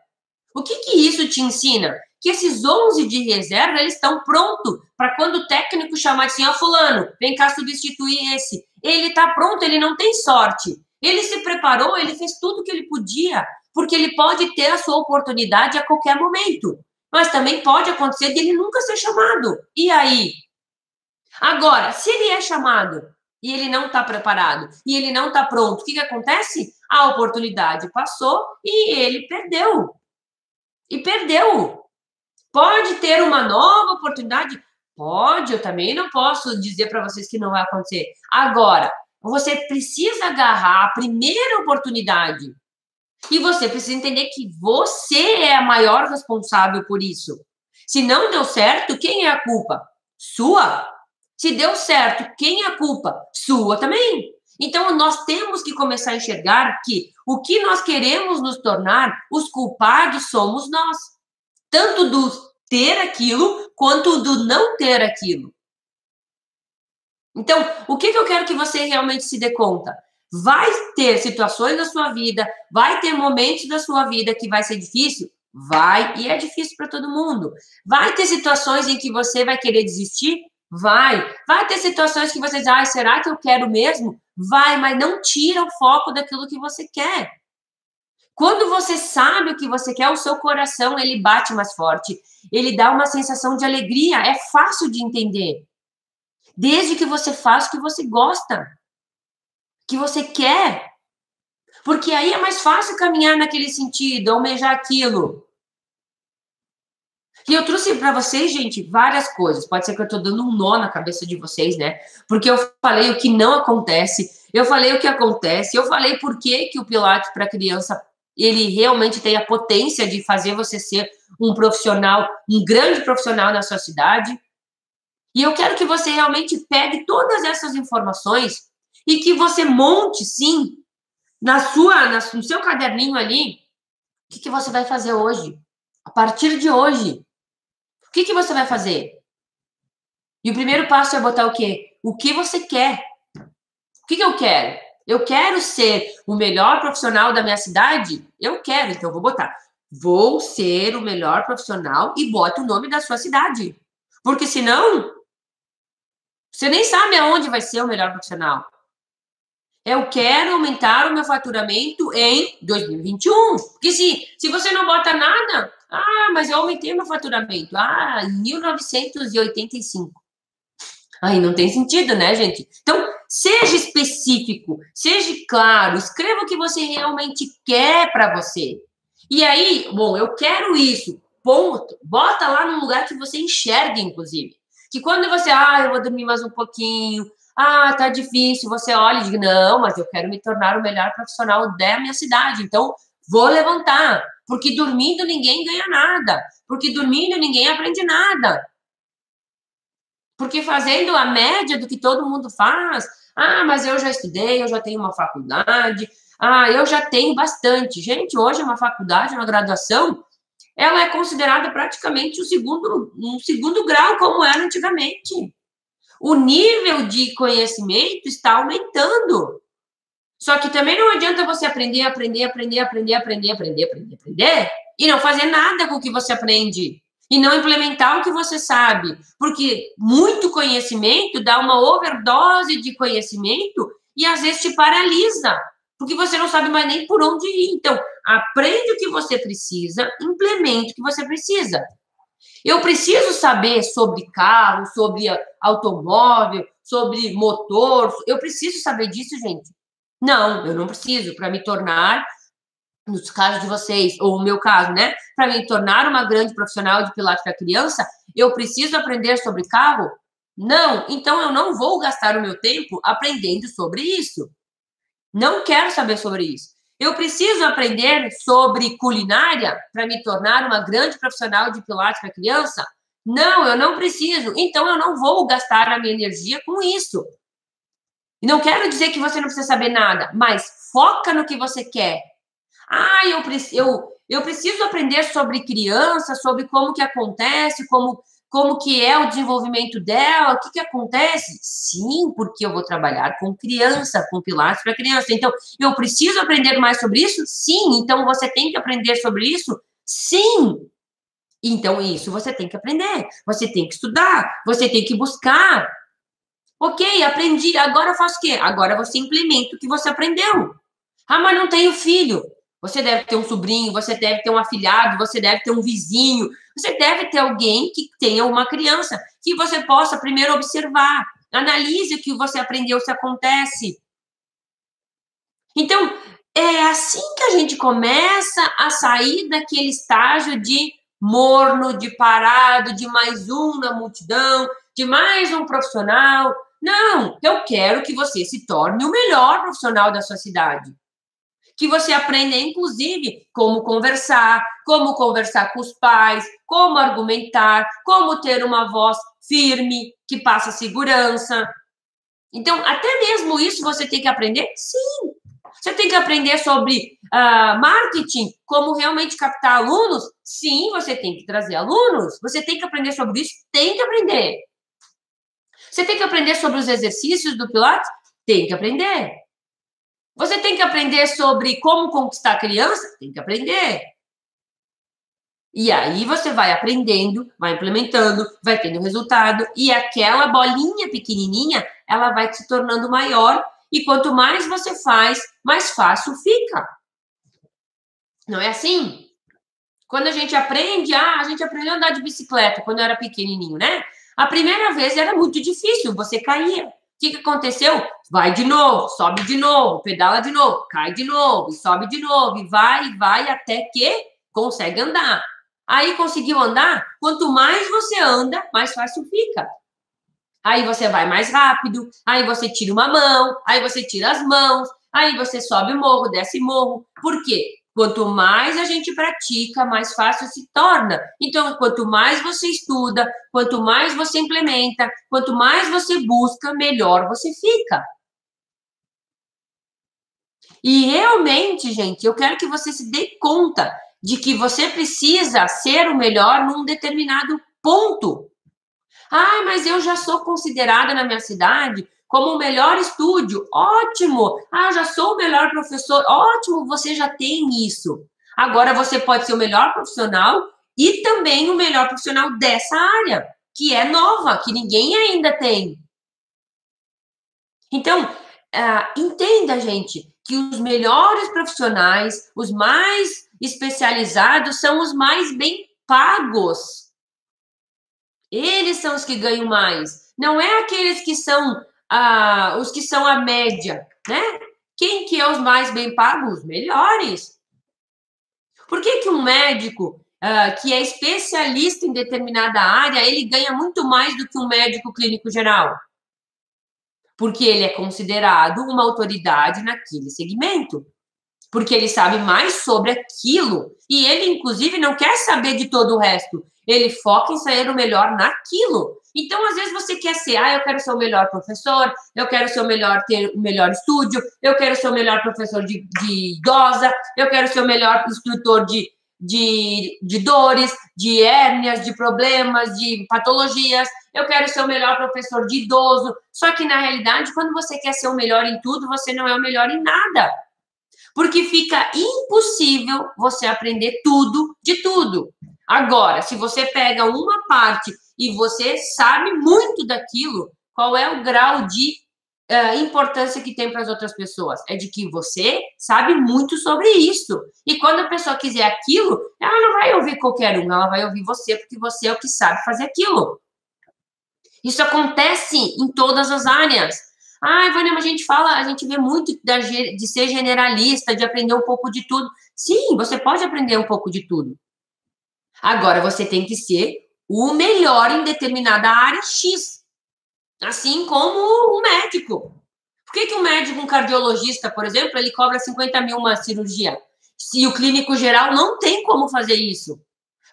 O que, que isso te ensina? Que esses 11 de reserva eles estão prontos para quando o técnico chamar assim, ó, fulano, vem cá substituir esse. Ele está pronto, ele não tem sorte. Ele se preparou, ele fez tudo que ele podia, porque ele pode ter a sua oportunidade a qualquer momento. Mas também pode acontecer de ele nunca ser chamado. E aí? Agora, se ele é chamado e ele não está preparado e ele não está pronto, o que, que acontece? A oportunidade passou e ele perdeu. E perdeu. Pode ter uma nova oportunidade? Pode, eu também não posso dizer para vocês que não vai acontecer. Agora, você precisa agarrar a primeira oportunidade. E você precisa entender que você é a maior responsável por isso. Se não deu certo, quem é a culpa? Sua. Se deu certo, quem é a culpa? Sua também. Então, nós temos que começar a enxergar que o que nós queremos nos tornar, os culpados somos nós. Tanto do ter aquilo, quanto do não ter aquilo. Então, o que, que eu quero que você realmente se dê conta? Vai ter situações da sua vida, vai ter momentos da sua vida que vai ser difícil? Vai, e é difícil para todo mundo. Vai ter situações em que você vai querer desistir? Vai. Vai ter situações que você diz, ah, será que eu quero mesmo? Vai, mas não tira o foco daquilo que você quer. Quando você sabe o que você quer, o seu coração ele bate mais forte. Ele dá uma sensação de alegria. É fácil de entender. Desde que você faça o que você gosta, que você quer. Porque aí é mais fácil caminhar naquele sentido, almejar aquilo. E eu trouxe para vocês, gente, várias coisas. Pode ser que eu estou dando um nó na cabeça de vocês, né? Porque eu falei o que não acontece, eu falei o que acontece, eu falei por que, que o Pilates para criança ele realmente tem a potência de fazer você ser um profissional, um grande profissional na sua cidade. E eu quero que você realmente pegue todas essas informações e que você monte, sim, na sua, na, no seu caderninho ali, o que, que você vai fazer hoje? A partir de hoje, o que, que você vai fazer? E o primeiro passo é botar o quê? O que você quer. O que, que eu quero? Eu quero ser o melhor profissional da minha cidade? Eu quero, então eu vou botar. Vou ser o melhor profissional e bota o nome da sua cidade. Porque senão, você nem sabe aonde vai ser o melhor profissional. Eu quero aumentar o meu faturamento em 2021. Porque se, se você não bota nada, ah, mas eu aumentei meu faturamento. Ah, em 1985. Aí não tem sentido, né, gente? Então, seja específico, seja claro, escreva o que você realmente quer para você. E aí, bom, eu quero isso. Ponto. Bota lá num lugar que você enxergue, inclusive. Que quando você, ah, eu vou dormir mais um pouquinho, ah, tá difícil, você olha e diz, não, mas eu quero me tornar o melhor profissional da minha cidade, então vou levantar, porque dormindo ninguém ganha nada, porque dormindo ninguém aprende nada. Porque fazendo a média do que todo mundo faz, ah, mas eu já estudei, eu já tenho uma faculdade, ah, eu já tenho bastante. Gente, hoje uma faculdade, uma graduação, ela é considerada praticamente o segundo, um segundo grau, como era antigamente o nível de conhecimento está aumentando. Só que também não adianta você aprender, aprender, aprender, aprender, aprender, aprender, aprender, aprender e não fazer nada com o que você aprende e não implementar o que você sabe, porque muito conhecimento dá uma overdose de conhecimento e às vezes te paralisa, porque você não sabe mais nem por onde ir. Então, aprende o que você precisa, implemente o que você precisa. Eu preciso saber sobre carro, sobre automóvel, sobre motor. Eu preciso saber disso, gente? Não, eu não preciso. Para me tornar, nos casos de vocês, ou no meu caso, né? Para me tornar uma grande profissional de pilates para criança, eu preciso aprender sobre carro? Não, então eu não vou gastar o meu tempo aprendendo sobre isso. Não quero saber sobre isso. Eu preciso aprender sobre culinária para me tornar uma grande profissional de pilates para criança? Não, eu não preciso. Então eu não vou gastar a minha energia com isso. E não quero dizer que você não precisa saber nada, mas foca no que você quer. Ah, eu, eu, eu preciso aprender sobre criança, sobre como que acontece, como como que é o desenvolvimento dela, o que, que acontece? Sim, porque eu vou trabalhar com criança, com pilates para criança. Então, eu preciso aprender mais sobre isso? Sim. Então, você tem que aprender sobre isso? Sim. Então, isso você tem que aprender. Você tem que estudar. Você tem que buscar. Ok, aprendi. Agora eu faço o quê? Agora você implementa o que você aprendeu. Ah, mas não tenho filho. Você deve ter um sobrinho, você deve ter um afilhado, você deve ter um vizinho, você deve ter alguém que tenha uma criança que você possa primeiro observar, analise o que você aprendeu se acontece. Então, é assim que a gente começa a sair daquele estágio de morno, de parado, de mais um na multidão, de mais um profissional. Não, eu quero que você se torne o melhor profissional da sua cidade que você aprenda, inclusive, como conversar, como conversar com os pais, como argumentar, como ter uma voz firme, que passa segurança. Então, até mesmo isso você tem que aprender? Sim. Você tem que aprender sobre uh, marketing, como realmente captar alunos? Sim, você tem que trazer alunos. Você tem que aprender sobre isso? Tem que aprender. Você tem que aprender sobre os exercícios do Pilates? Tem que aprender. Você tem que aprender sobre como conquistar a criança? Tem que aprender. E aí você vai aprendendo, vai implementando, vai tendo resultado e aquela bolinha pequenininha, ela vai se tornando maior e quanto mais você faz, mais fácil fica. Não é assim? Quando a gente aprende, ah, a gente aprendeu a andar de bicicleta quando eu era pequenininho, né? A primeira vez era muito difícil, você caía. Que, que aconteceu? Vai de novo, sobe de novo, pedala de novo, cai de novo, sobe de novo, e vai, vai até que consegue andar. Aí conseguiu andar? Quanto mais você anda, mais fácil fica. Aí você vai mais rápido, aí você tira uma mão, aí você tira as mãos, aí você sobe morro, desce morro. Por quê? Quanto mais a gente pratica, mais fácil se torna. Então, quanto mais você estuda, quanto mais você implementa, quanto mais você busca, melhor você fica. E realmente, gente, eu quero que você se dê conta de que você precisa ser o melhor num determinado ponto. Ah, mas eu já sou considerada na minha cidade como o melhor estúdio. Ótimo! Ah, já sou o melhor professor. Ótimo, você já tem isso. Agora você pode ser o melhor profissional e também o melhor profissional dessa área, que é nova, que ninguém ainda tem. Então, uh, entenda, gente, que os melhores profissionais, os mais especializados são os mais bem pagos. Eles são os que ganham mais. Não é aqueles que são ah, os que são a média, né? Quem que é os mais bem pagos? Os melhores. Por que, que um médico ah, que é especialista em determinada área, ele ganha muito mais do que um médico clínico geral? Porque ele é considerado uma autoridade naquele segmento porque ele sabe mais sobre aquilo. E ele, inclusive, não quer saber de todo o resto. Ele foca em sair o melhor naquilo. Então, às vezes, você quer ser, ah, eu quero ser o melhor professor, eu quero ser o melhor, ter o melhor estúdio, eu quero ser o melhor professor de, de idosa, eu quero ser o melhor instrutor de, de, de dores, de hérnias, de problemas, de patologias, eu quero ser o melhor professor de idoso. Só que, na realidade, quando você quer ser o melhor em tudo, você não é o melhor em nada porque fica impossível você aprender tudo de tudo. Agora, se você pega uma parte e você sabe muito daquilo, qual é o grau de uh, importância que tem para as outras pessoas? É de que você sabe muito sobre isso. E quando a pessoa quiser aquilo, ela não vai ouvir qualquer um, ela vai ouvir você, porque você é o que sabe fazer aquilo. Isso acontece em todas as áreas. Ah, Vânia, mas a gente fala, a gente vê muito da, de ser generalista, de aprender um pouco de tudo. Sim, você pode aprender um pouco de tudo. Agora, você tem que ser o melhor em determinada área X. Assim como o médico. Por que, que um médico, um cardiologista, por exemplo, ele cobra 50 mil uma cirurgia? Se o clínico geral não tem como fazer isso.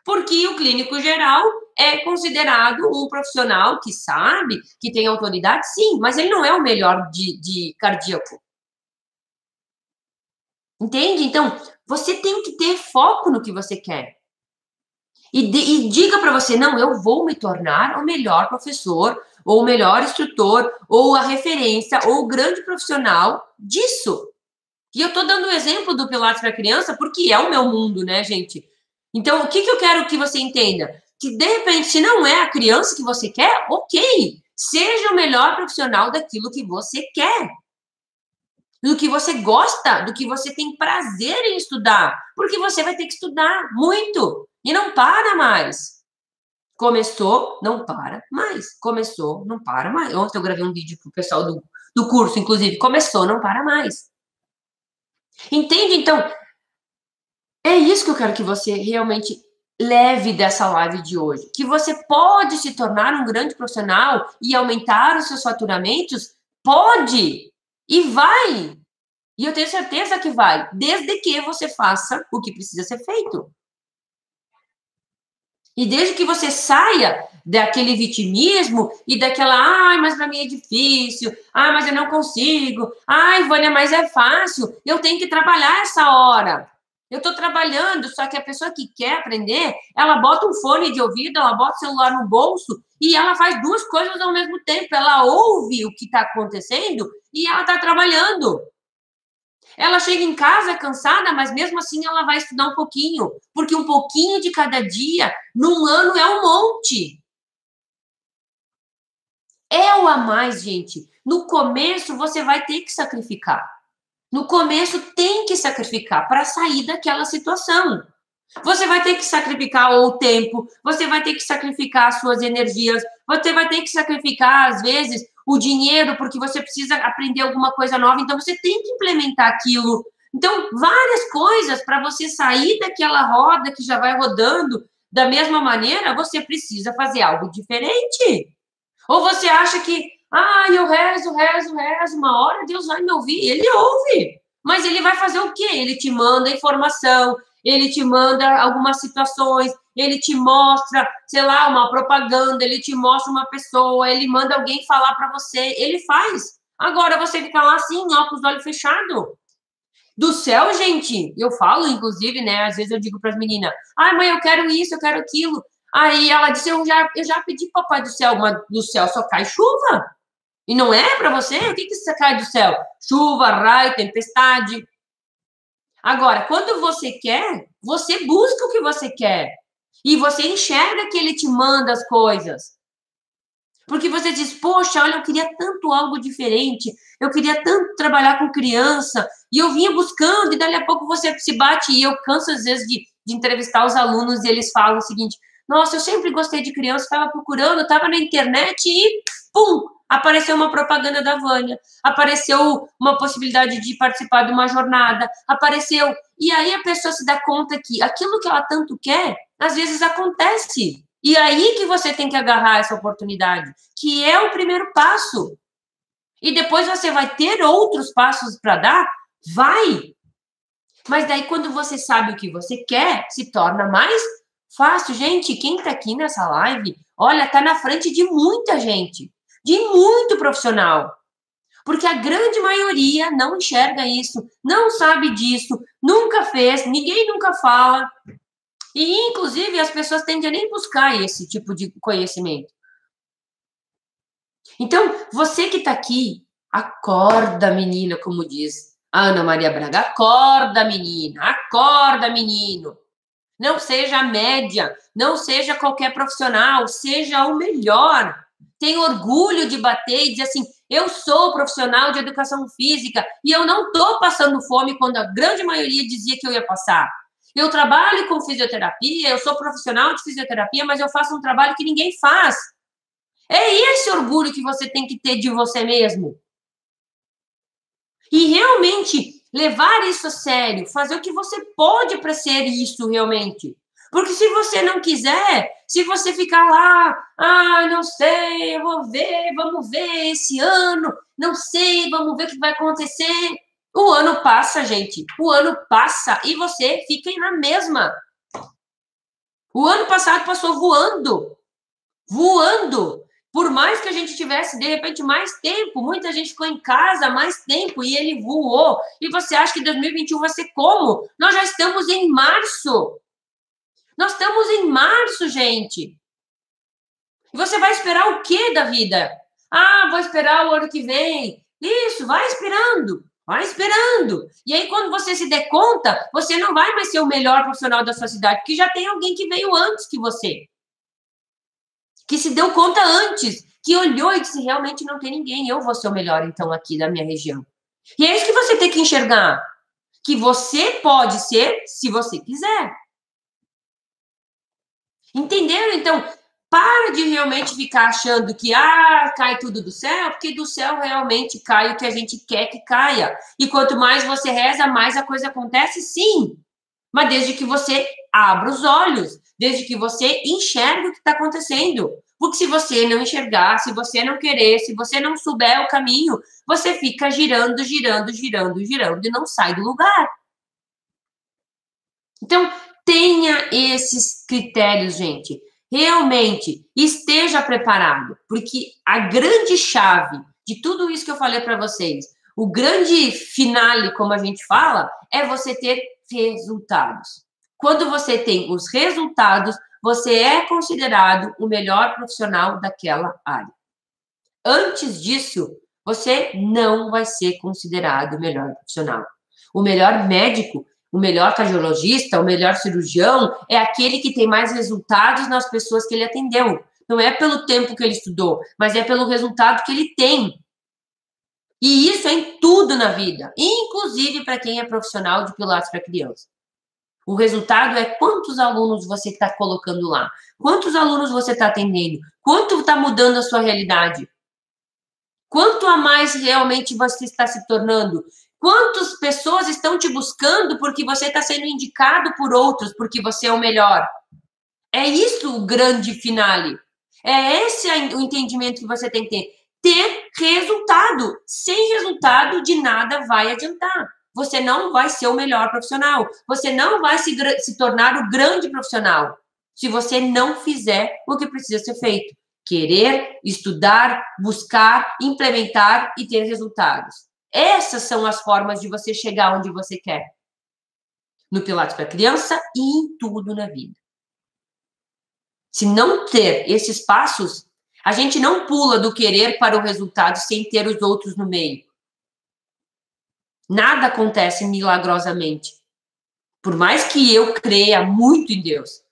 Porque o clínico geral é considerado um profissional que sabe, que tem autoridade, sim, mas ele não é o melhor de, de cardíaco. Entende? Então, você tem que ter foco no que você quer. E, de, e diga para você: não, eu vou me tornar o melhor professor, ou o melhor instrutor, ou a referência, ou o grande profissional disso. E eu estou dando o exemplo do Pilates para criança porque é o meu mundo, né, gente? Então, o que, que eu quero que você entenda? Que, de repente, se não é a criança que você quer, ok. Seja o melhor profissional daquilo que você quer. Do que você gosta, do que você tem prazer em estudar. Porque você vai ter que estudar muito. E não para mais. Começou, não para mais. Começou, não para mais. Ontem eu gravei um vídeo pro pessoal do, do curso, inclusive. Começou, não para mais. Entende? Então, é isso que eu quero que você realmente leve dessa live de hoje. Que você pode se tornar um grande profissional e aumentar os seus faturamentos? Pode! E vai! E eu tenho certeza que vai, desde que você faça o que precisa ser feito. E desde que você saia daquele vitimismo e daquela, ai, mas para mim é difícil, ai, mas eu não consigo, ai, Vânia, mas é fácil, eu tenho que trabalhar essa hora. Eu estou trabalhando, só que a pessoa que quer aprender, ela bota um fone de ouvido, ela bota o celular no bolso e ela faz duas coisas ao mesmo tempo. Ela ouve o que está acontecendo e ela está trabalhando. Ela chega em casa cansada, mas mesmo assim ela vai estudar um pouquinho, porque um pouquinho de cada dia, num ano, é um monte. É o a mais, gente. No começo, você vai ter que sacrificar. No começo, tem que sacrificar para sair daquela situação. Você vai ter que sacrificar o tempo, você vai ter que sacrificar as suas energias, você vai ter que sacrificar, às vezes, o dinheiro, porque você precisa aprender alguma coisa nova, então você tem que implementar aquilo. Então, várias coisas para você sair daquela roda que já vai rodando da mesma maneira, você precisa fazer algo diferente. Ou você acha que, ah, eu rezo, rezo, rezo, uma hora Deus vai me ouvir. Ele ouve. Mas ele vai fazer o quê? Ele te manda informação, ele te manda algumas situações, ele te mostra, sei lá, uma propaganda, ele te mostra uma pessoa, ele manda alguém falar para você, ele faz. Agora você fica lá assim, ó, com os olhos fechados. Do céu, gente, eu falo, inclusive, né? Às vezes eu digo para as meninas: ai, mãe, eu quero isso, eu quero aquilo. Aí ela disse: Eu já, eu já pedi papai do céu, mas do céu só cai chuva. E não é para você? O que, que você cai do céu? Chuva, raio, tempestade. Agora, quando você quer, você busca o que você quer. E você enxerga que ele te manda as coisas. Porque você diz, poxa, olha, eu queria tanto algo diferente, eu queria tanto trabalhar com criança, e eu vinha buscando, e dali a pouco você se bate, e eu canso às vezes de, de entrevistar os alunos, e eles falam o seguinte: nossa, eu sempre gostei de criança, estava procurando, estava na internet e pum, apareceu uma propaganda da Vânia, apareceu uma possibilidade de participar de uma jornada, apareceu. E aí a pessoa se dá conta que aquilo que ela tanto quer, às vezes acontece. E aí que você tem que agarrar essa oportunidade, que é o primeiro passo. E depois você vai ter outros passos para dar? Vai! Mas daí, quando você sabe o que você quer, se torna mais Fácil, gente. Quem está aqui nessa live, olha, está na frente de muita gente, de muito profissional. Porque a grande maioria não enxerga isso, não sabe disso, nunca fez, ninguém nunca fala. E, inclusive, as pessoas tendem a nem buscar esse tipo de conhecimento. Então, você que está aqui, acorda, menina, como diz Ana Maria Braga, acorda, menina, acorda, menino. Não seja média, não seja qualquer profissional, seja o melhor. Tenha orgulho de bater e dizer assim: eu sou profissional de educação física e eu não estou passando fome quando a grande maioria dizia que eu ia passar. Eu trabalho com fisioterapia, eu sou profissional de fisioterapia, mas eu faço um trabalho que ninguém faz. É esse orgulho que você tem que ter de você mesmo. E realmente levar isso a sério, fazer o que você pode para ser isso realmente. Porque se você não quiser, se você ficar lá, ah, não sei, vou ver, vamos ver esse ano, não sei, vamos ver o que vai acontecer. O ano passa, gente. O ano passa e você fica na mesma. O ano passado passou voando. Voando. Por mais que a gente tivesse, de repente, mais tempo, muita gente ficou em casa mais tempo e ele voou. E você acha que 2021 vai ser como? Nós já estamos em março. Nós estamos em março, gente. E você vai esperar o que da vida? Ah, vou esperar o ano que vem. Isso, vai esperando. Vai esperando. E aí, quando você se der conta, você não vai mais ser o melhor profissional da sua cidade, porque já tem alguém que veio antes que você que se deu conta antes, que olhou e disse: realmente não tem ninguém, eu vou ser o melhor então aqui da minha região. E é isso que você tem que enxergar. Que você pode ser se você quiser. Entenderam? Então, para de realmente ficar achando que ah, cai tudo do céu, porque do céu realmente cai o que a gente quer que caia. E quanto mais você reza, mais a coisa acontece, sim. Mas desde que você abra os olhos, desde que você enxergue o que está acontecendo. Porque se você não enxergar, se você não querer, se você não souber o caminho, você fica girando, girando, girando, girando e não sai do lugar. Então, tenha esses critérios, gente. Realmente esteja preparado, porque a grande chave de tudo isso que eu falei para vocês, o grande finale, como a gente fala, é você ter resultados. Quando você tem os resultados, você é considerado o melhor profissional daquela área. Antes disso, você não vai ser considerado o melhor profissional. O melhor médico, o melhor cardiologista, o melhor cirurgião é aquele que tem mais resultados nas pessoas que ele atendeu. Não é pelo tempo que ele estudou, mas é pelo resultado que ele tem. E isso é em tudo na vida, inclusive para quem é profissional de pilates para criança. O resultado é quantos alunos você está colocando lá, quantos alunos você está atendendo, quanto está mudando a sua realidade, quanto a mais realmente você está se tornando, quantas pessoas estão te buscando porque você está sendo indicado por outros, porque você é o melhor. É isso o grande finale. É esse o entendimento que você tem que ter. Ter resultado. Sem resultado, de nada vai adiantar você não vai ser o melhor profissional. Você não vai se, se tornar o grande profissional se você não fizer o que precisa ser feito. Querer, estudar, buscar, implementar e ter resultados. Essas são as formas de você chegar onde você quer. No Pilates para criança e em tudo na vida. Se não ter esses passos, a gente não pula do querer para o resultado sem ter os outros no meio. Nada acontece milagrosamente. Por mais que eu creia muito em Deus,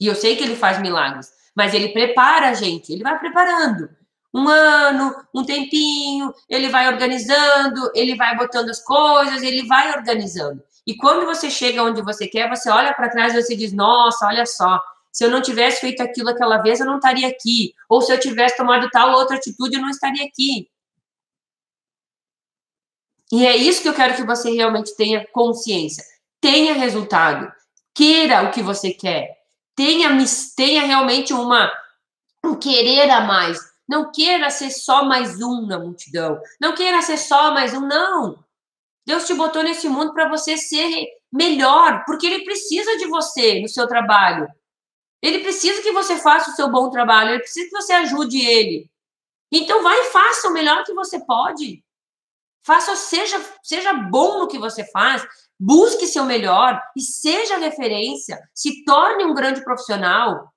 e eu sei que ele faz milagres, mas ele prepara a gente, ele vai preparando. Um ano, um tempinho, ele vai organizando, ele vai botando as coisas, ele vai organizando. E quando você chega onde você quer, você olha para trás e você diz: Nossa, olha só, se eu não tivesse feito aquilo aquela vez, eu não estaria aqui. Ou se eu tivesse tomado tal outra atitude, eu não estaria aqui. E é isso que eu quero que você realmente tenha consciência. Tenha resultado. Queira o que você quer. Tenha, tenha realmente uma, um querer a mais. Não queira ser só mais um na multidão. Não queira ser só mais um, não. Deus te botou nesse mundo para você ser melhor, porque Ele precisa de você no seu trabalho. Ele precisa que você faça o seu bom trabalho. Ele precisa que você ajude Ele. Então, vai e faça o melhor que você pode. Faça, seja, seja bom no que você faz, busque seu melhor e seja referência, se torne um grande profissional.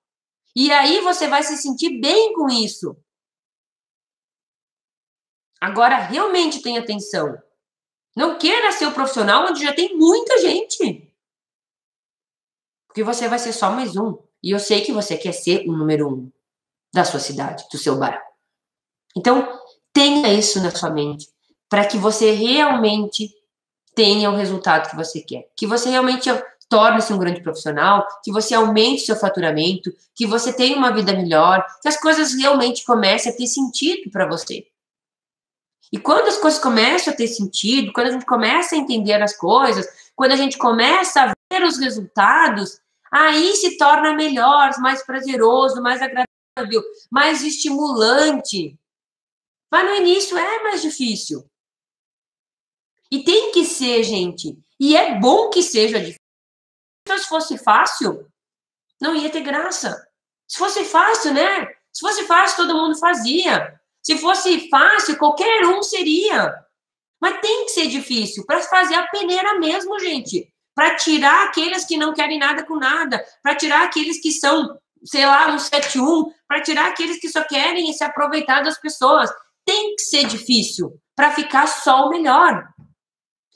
E aí você vai se sentir bem com isso. Agora, realmente tenha atenção. Não queira ser o profissional onde já tem muita gente. Porque você vai ser só mais um. E eu sei que você quer ser o número um da sua cidade, do seu bairro. Então, tenha isso na sua mente para que você realmente tenha o resultado que você quer. Que você realmente torne-se um grande profissional, que você aumente seu faturamento, que você tenha uma vida melhor, que as coisas realmente comecem a ter sentido para você. E quando as coisas começam a ter sentido, quando a gente começa a entender as coisas, quando a gente começa a ver os resultados, aí se torna melhor, mais prazeroso, mais agradável, mais estimulante. Mas no início é mais difícil. E tem que ser, gente. E é bom que seja difícil. Se fosse fácil, não ia ter graça. Se fosse fácil, né? Se fosse fácil, todo mundo fazia. Se fosse fácil, qualquer um seria. Mas tem que ser difícil para fazer a peneira mesmo, gente. Para tirar aqueles que não querem nada com nada. Para tirar aqueles que são, sei lá, um 7-1. Para tirar aqueles que só querem se aproveitar das pessoas. Tem que ser difícil para ficar só o melhor.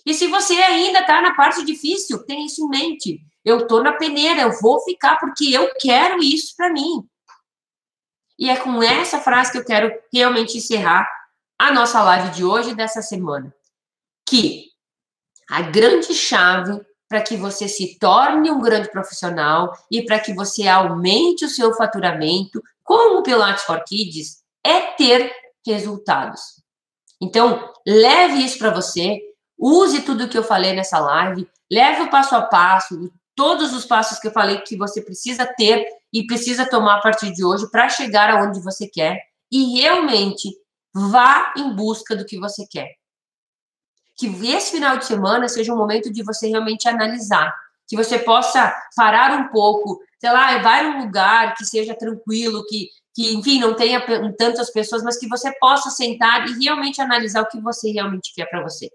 E se você ainda está na parte difícil, tenha isso em mente. Eu estou na peneira, eu vou ficar porque eu quero isso para mim. E é com essa frase que eu quero realmente encerrar a nossa live de hoje, dessa semana. Que a grande chave para que você se torne um grande profissional e para que você aumente o seu faturamento com o Pilates for Kids é ter resultados. Então, leve isso para você, Use tudo o que eu falei nessa live, leve o passo a passo, todos os passos que eu falei que você precisa ter e precisa tomar a partir de hoje para chegar aonde você quer e realmente vá em busca do que você quer. Que esse final de semana seja um momento de você realmente analisar que você possa parar um pouco, sei lá, vai num lugar que seja tranquilo, que, que enfim, não tenha tantas pessoas, mas que você possa sentar e realmente analisar o que você realmente quer para você.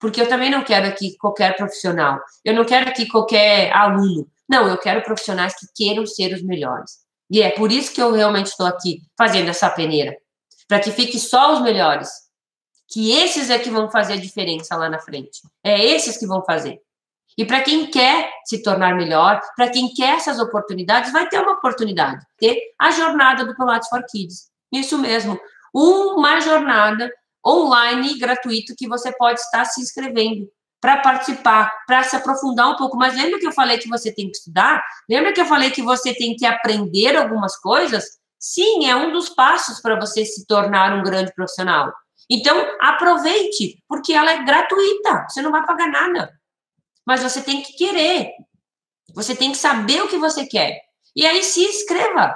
Porque eu também não quero aqui qualquer profissional, eu não quero aqui qualquer aluno. Não, eu quero profissionais que queiram ser os melhores. E é por isso que eu realmente estou aqui fazendo essa peneira. Para que fique só os melhores. Que esses é que vão fazer a diferença lá na frente. É esses que vão fazer. E para quem quer se tornar melhor, para quem quer essas oportunidades, vai ter uma oportunidade. Ter a jornada do Pilates for Kids. Isso mesmo. Uma jornada online gratuito que você pode estar se inscrevendo para participar, para se aprofundar um pouco. Mas lembra que eu falei que você tem que estudar? Lembra que eu falei que você tem que aprender algumas coisas? Sim, é um dos passos para você se tornar um grande profissional. Então, aproveite, porque ela é gratuita, você não vai pagar nada mas você tem que querer. Você tem que saber o que você quer. E aí se inscreva.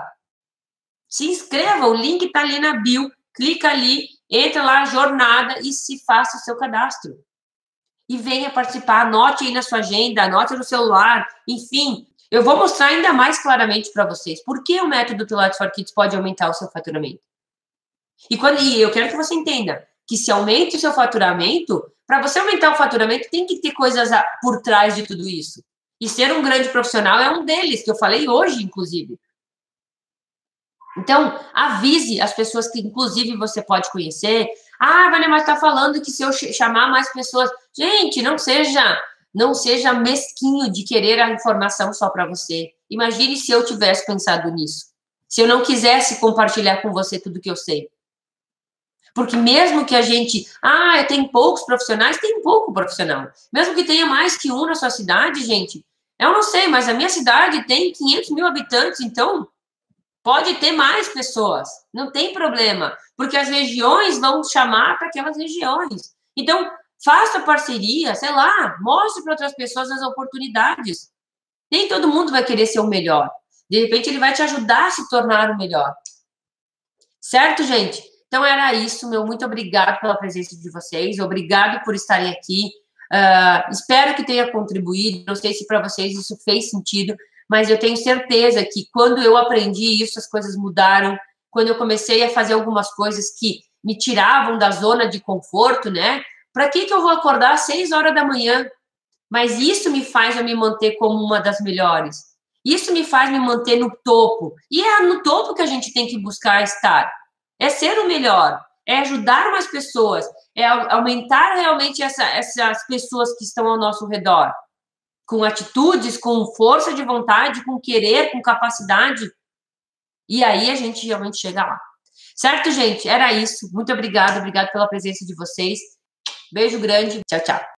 Se inscreva, o link está ali na bio. Clica ali, entra lá, jornada e se faça o seu cadastro. E venha participar, anote aí na sua agenda, anote no celular, enfim. Eu vou mostrar ainda mais claramente para vocês por que o método Pilates for Kids pode aumentar o seu faturamento. E, quando, e eu quero que você entenda que se aumenta o seu faturamento, para você aumentar o faturamento, tem que ter coisas por trás de tudo isso. E ser um grande profissional é um deles, que eu falei hoje, inclusive. Então, avise as pessoas que, inclusive, você pode conhecer. Ah, Vânia, mas está falando que se eu chamar mais pessoas. Gente, não seja, não seja mesquinho de querer a informação só para você. Imagine se eu tivesse pensado nisso. Se eu não quisesse compartilhar com você tudo que eu sei. Porque mesmo que a gente, ah, tem poucos profissionais, tem pouco profissional. Mesmo que tenha mais que um na sua cidade, gente, eu não sei, mas a minha cidade tem 500 mil habitantes, então pode ter mais pessoas, não tem problema, porque as regiões vão chamar para aquelas regiões. Então, faça parceria, sei lá, mostre para outras pessoas as oportunidades. Nem todo mundo vai querer ser o melhor. De repente, ele vai te ajudar a se tornar o melhor. Certo, gente? Então era isso, meu muito obrigado pela presença de vocês, obrigado por estarem aqui. Uh, espero que tenha contribuído. Não sei se para vocês isso fez sentido, mas eu tenho certeza que quando eu aprendi isso, as coisas mudaram. Quando eu comecei a fazer algumas coisas que me tiravam da zona de conforto, né? Para que, que eu vou acordar às seis horas da manhã? Mas isso me faz eu me manter como uma das melhores. Isso me faz me manter no topo. E é no topo que a gente tem que buscar estar é ser o melhor, é ajudar mais pessoas, é aumentar realmente essa, essas pessoas que estão ao nosso redor, com atitudes, com força de vontade, com querer, com capacidade. E aí a gente realmente chega lá. Certo, gente? Era isso. Muito obrigada, obrigado pela presença de vocês. Beijo grande. Tchau, tchau.